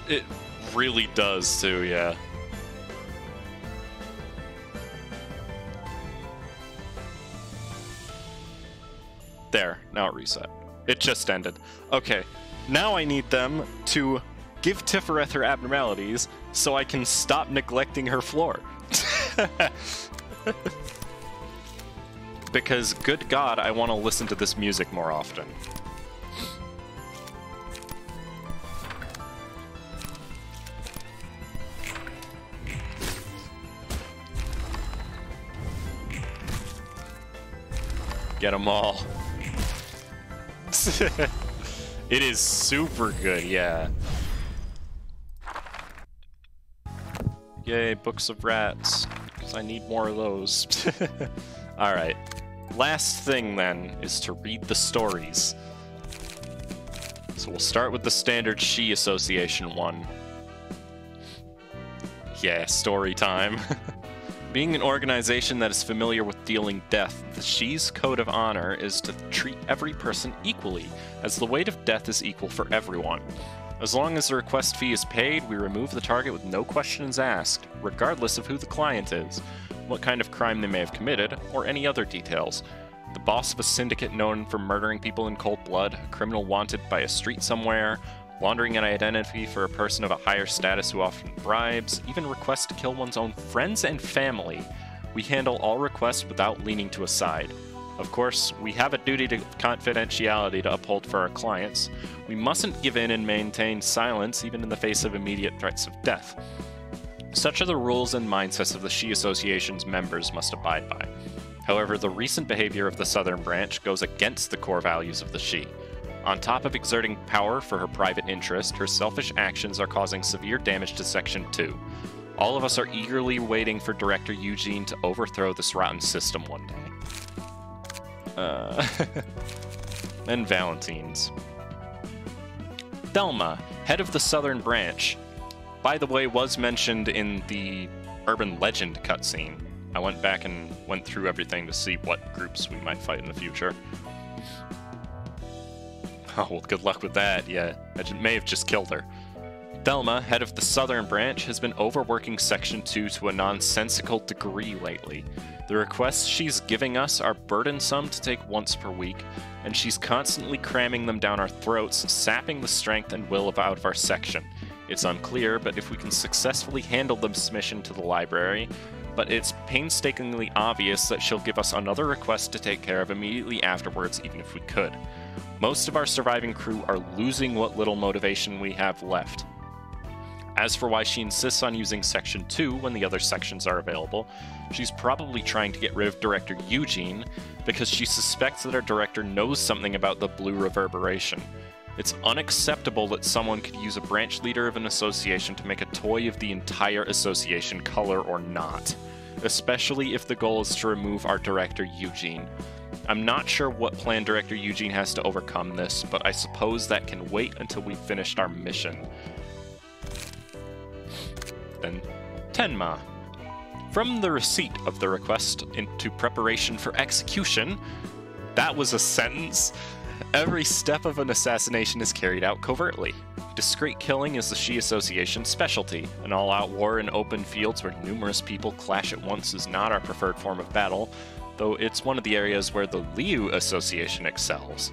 Speaker 2: It really does, too, yeah. Now it reset. It just ended. Okay, now I need them to give Tiphereth her abnormalities so I can stop neglecting her floor. [LAUGHS] because, good God, I want to listen to this music more often. Get them all. [LAUGHS] it is super good, yeah. Yay, books of rats. Because I need more of those. [LAUGHS] Alright. Last thing, then, is to read the stories. So we'll start with the standard Shi Association one. Yeah, story time. [LAUGHS] Being an organization that is familiar with dealing death, the Shi's Code of Honor is to treat every person equally, as the weight of death is equal for everyone. As long as the request fee is paid, we remove the target with no questions asked, regardless of who the client is, what kind of crime they may have committed, or any other details. The boss of a syndicate known for murdering people in cold blood, a criminal wanted by a street somewhere, laundering an identity for a person of a higher status who often bribes, even requests to kill one's own friends and family. We handle all requests without leaning to a side. Of course, we have a duty to confidentiality to uphold for our clients. We mustn't give in and maintain silence even in the face of immediate threats of death. Such are the rules and mindsets of the Shi Association's members must abide by. However, the recent behavior of the Southern Branch goes against the core values of the Shi. On top of exerting power for her private interest, her selfish actions are causing severe damage to Section 2. All of us are eagerly waiting for Director Yujin to overthrow this rotten system one day. Uh, [LAUGHS] and Valentine's. Thelma, head of the Southern Branch, by the way, was mentioned in the Urban Legend cutscene. I went back and went through everything to see what groups we might fight in the future. [LAUGHS] Oh, well, good luck with that. Yeah, I may have just killed her. Thelma, head of the Southern Branch, has been overworking Section 2 to a nonsensical degree lately. The requests she's giving us are burdensome to take once per week, and she's constantly cramming them down our throats, sapping the strength and will of out of our section. It's unclear, but if we can successfully handle the submission to the library, but it's painstakingly obvious that she'll give us another request to take care of immediately afterwards, even if we could. Most of our surviving crew are losing what little motivation we have left. As for why she insists on using Section 2 when the other sections are available, she's probably trying to get rid of Director Yujin because she suspects that our director knows something about the blue reverberation. It's unacceptable that someone could use a branch leader of an association to make a toy of the entire association, color or not, especially if the goal is to remove our director Yujin. I'm not sure what plan Director Yujin has to overcome this, but I suppose that can wait until we've finished our mission. Then, Tenma. From the receipt of the request into preparation for execution, that was a sentence. Every step of an assassination is carried out covertly. Discreet killing is the Shi Association's specialty. An all out war in open fields where numerous people clash at once is not our preferred form of battle, though it's one of the areas where the Liu Association excels.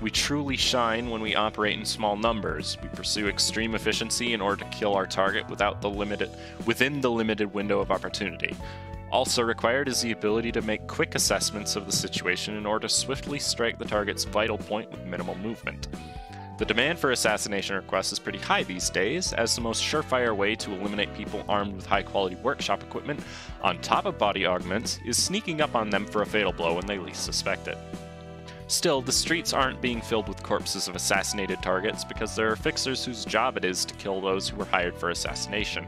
Speaker 2: We truly shine when we operate in small numbers. We pursue extreme efficiency in order to kill our target without the limited within the limited window of opportunity. Also required is the ability to make quick assessments of the situation in order to swiftly strike the target's vital point with minimal movement. The demand for assassination requests is pretty high these days, as the most surefire way to eliminate people armed with high quality workshop equipment on top of body augments is sneaking up on them for a fatal blow when they least suspect it. Still, the streets aren't being filled with corpses of assassinated targets because there are fixers whose job it is to kill those who were hired for assassination.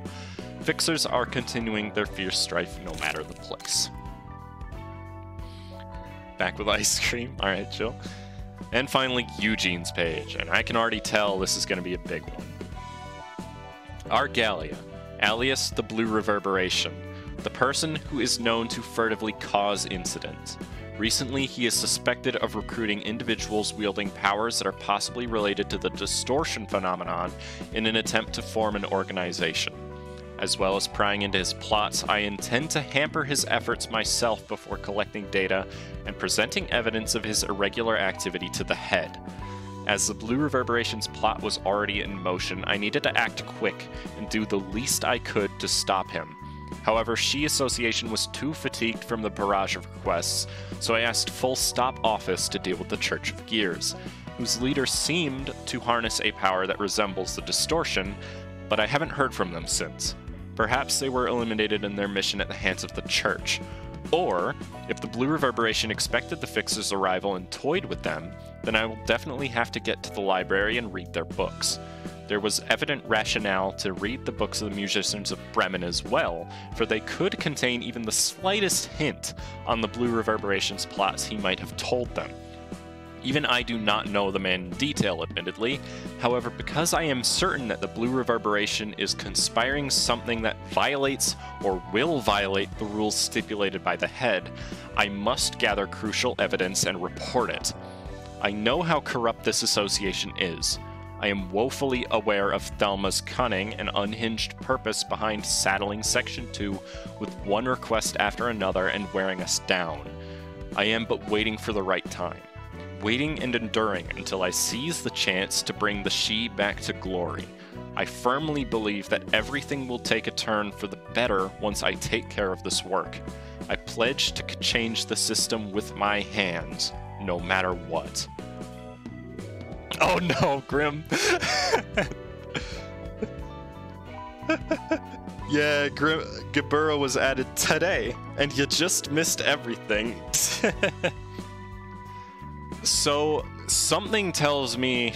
Speaker 2: Fixers are continuing their fierce strife no matter the place. Back with ice cream. Alright, chill. And finally, Yujin's page, and I can already tell this is going to be a big one. Argalia, alias the Blue Reverberation, the person who is known to furtively cause incidents. Recently, he is suspected of recruiting individuals wielding powers that are possibly related to the distortion phenomenon in an attempt to form an organization. As well as prying into his plots, I intend to hamper his efforts myself before collecting data and presenting evidence of his irregular activity to the head. As the Blue Reverberation's plot was already in motion, I needed to act quick and do the least I could to stop him. However, Shi Association was too fatigued from the barrage of requests, so I asked Full Stop Office to deal with the Church of Gears, whose leader seemed to harness a power that resembles the distortion, but I haven't heard from them since. Perhaps they were eliminated in their mission at the hands of the Church. Or, if the Blue Reverberation expected the Fixer's arrival and toyed with them, then I will definitely have to get to the library and read their books. There was evident rationale to read the books of the musicians of Bremen as well, for they could contain even the slightest hint on the Blue Reverberation's plots he might have told them. Even I do not know the man in detail, admittedly. However, because I am certain that the Blue Reverberation is conspiring something that violates or will violate the rules stipulated by the head, I must gather crucial evidence and report it. I know how corrupt this association is. I am woefully aware of Thelma's cunning and unhinged purpose behind saddling Section 2 with one request after another and wearing us down. I am but waiting for the right time waiting and enduring until I seize the chance to bring the Shi back to glory. I firmly believe that everything will take a turn for the better once I take care of this work. I pledge to change the system with my hands, no matter what. Oh no, [LAUGHS] Grim. [LAUGHS]
Speaker 3: Yeah, Grim- Gebura was added today, and you just missed everything. [LAUGHS]
Speaker 2: So something tells me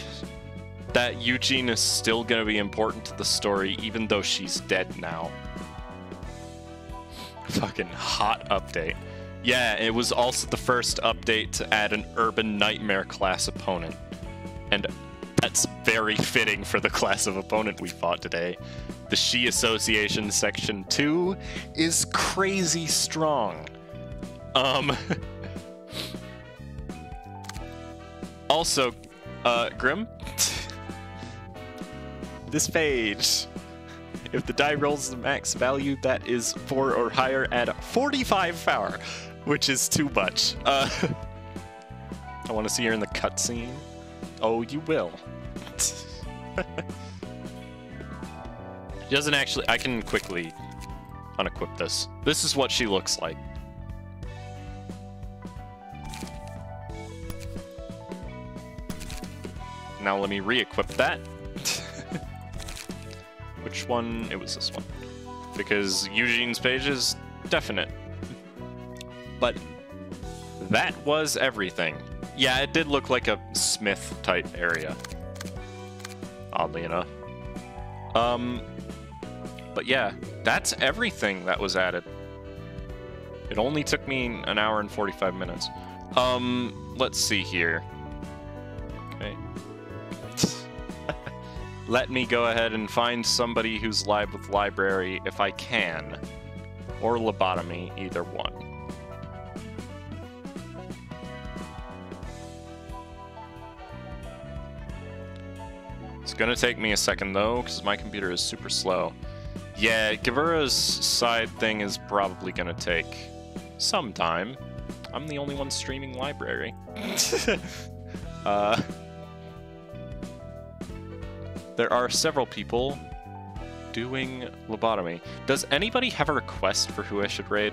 Speaker 2: that Yujin is still going to be important to the story, even though she's dead now. Fucking hot update. Yeah, it was also the first update to add an Urban Nightmare class opponent. And that's very fitting for the class of opponent we fought today. The Shi Association Section 2 is crazy strong. Um. [LAUGHS] also, uh, Grim? [LAUGHS] this page. If the die rolls the max value, that is 4 or higher at 45 power, which is too much. Uh, [LAUGHS] I want to see her in the cutscene. Oh, you will. [LAUGHS] she doesn't actually. I can quickly unequip this. This is what she looks like. Now let me re-equip that. [LAUGHS] Which one? It was this one. Because Yujin's page is definite. But that was everything. Yeah, it did look like a smith type area. Oddly enough. Um, but yeah, that's everything that was added. It only took me an hour and 45 minutes. Um, let's see here. Let me go ahead and find somebody who's live with library if I can. Or lobotomy, either one. It's gonna take me a second though, because my computer is super slow. Yeah, Gebura's side thing is probably gonna take some time. I'm the only one streaming library. [LAUGHS] uh, there are several people doing lobotomy. Does anybody have a request for who I should raid?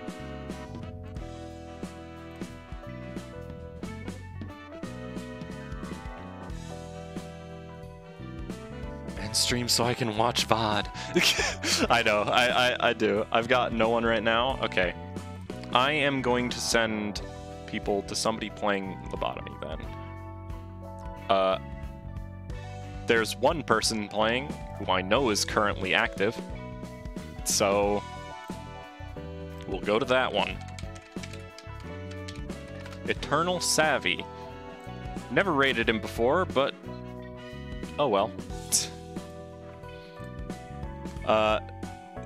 Speaker 2: And stream so I can watch VOD. [LAUGHS] I know, I, I, I do. I've got no one right now. Okay. I am going to send people to somebody playing lobotomy then. Uh, there's one person playing who I know is currently active. So we'll go to that one. Eternal Savvy. Never rated him before, but oh well. Uh,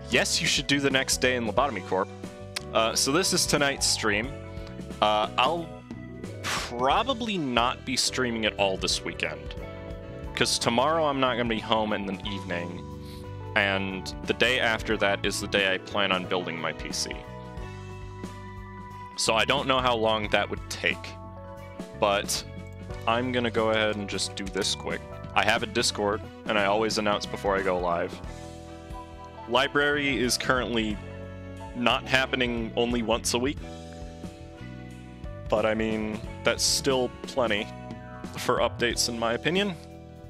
Speaker 2: yes, you should do the next day in Lobotomy Corp. Uh, so this is tonight's stream. Uh, I'll probably not be streaming at all this weekend. Because tomorrow I'm not going to be home in the evening. And the day after that is the day I plan on building my PC. So I don't know how long that would take. But I'm going to go ahead and just do this quick. I have a Discord, and I always announce before I go live. Library is currently not happening only once a week. But I mean, that's still plenty for updates in my opinion.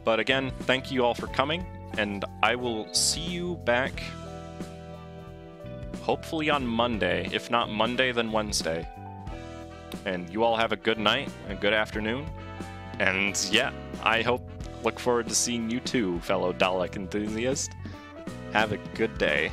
Speaker 2: But again, thank you all for coming, and I will see you back hopefully on Monday. If not Monday, then Wednesday. And you all have a good night, a good afternoon. And yeah, I hope, look forward to seeing you too, fellow Dalek enthusiast. Have a good day.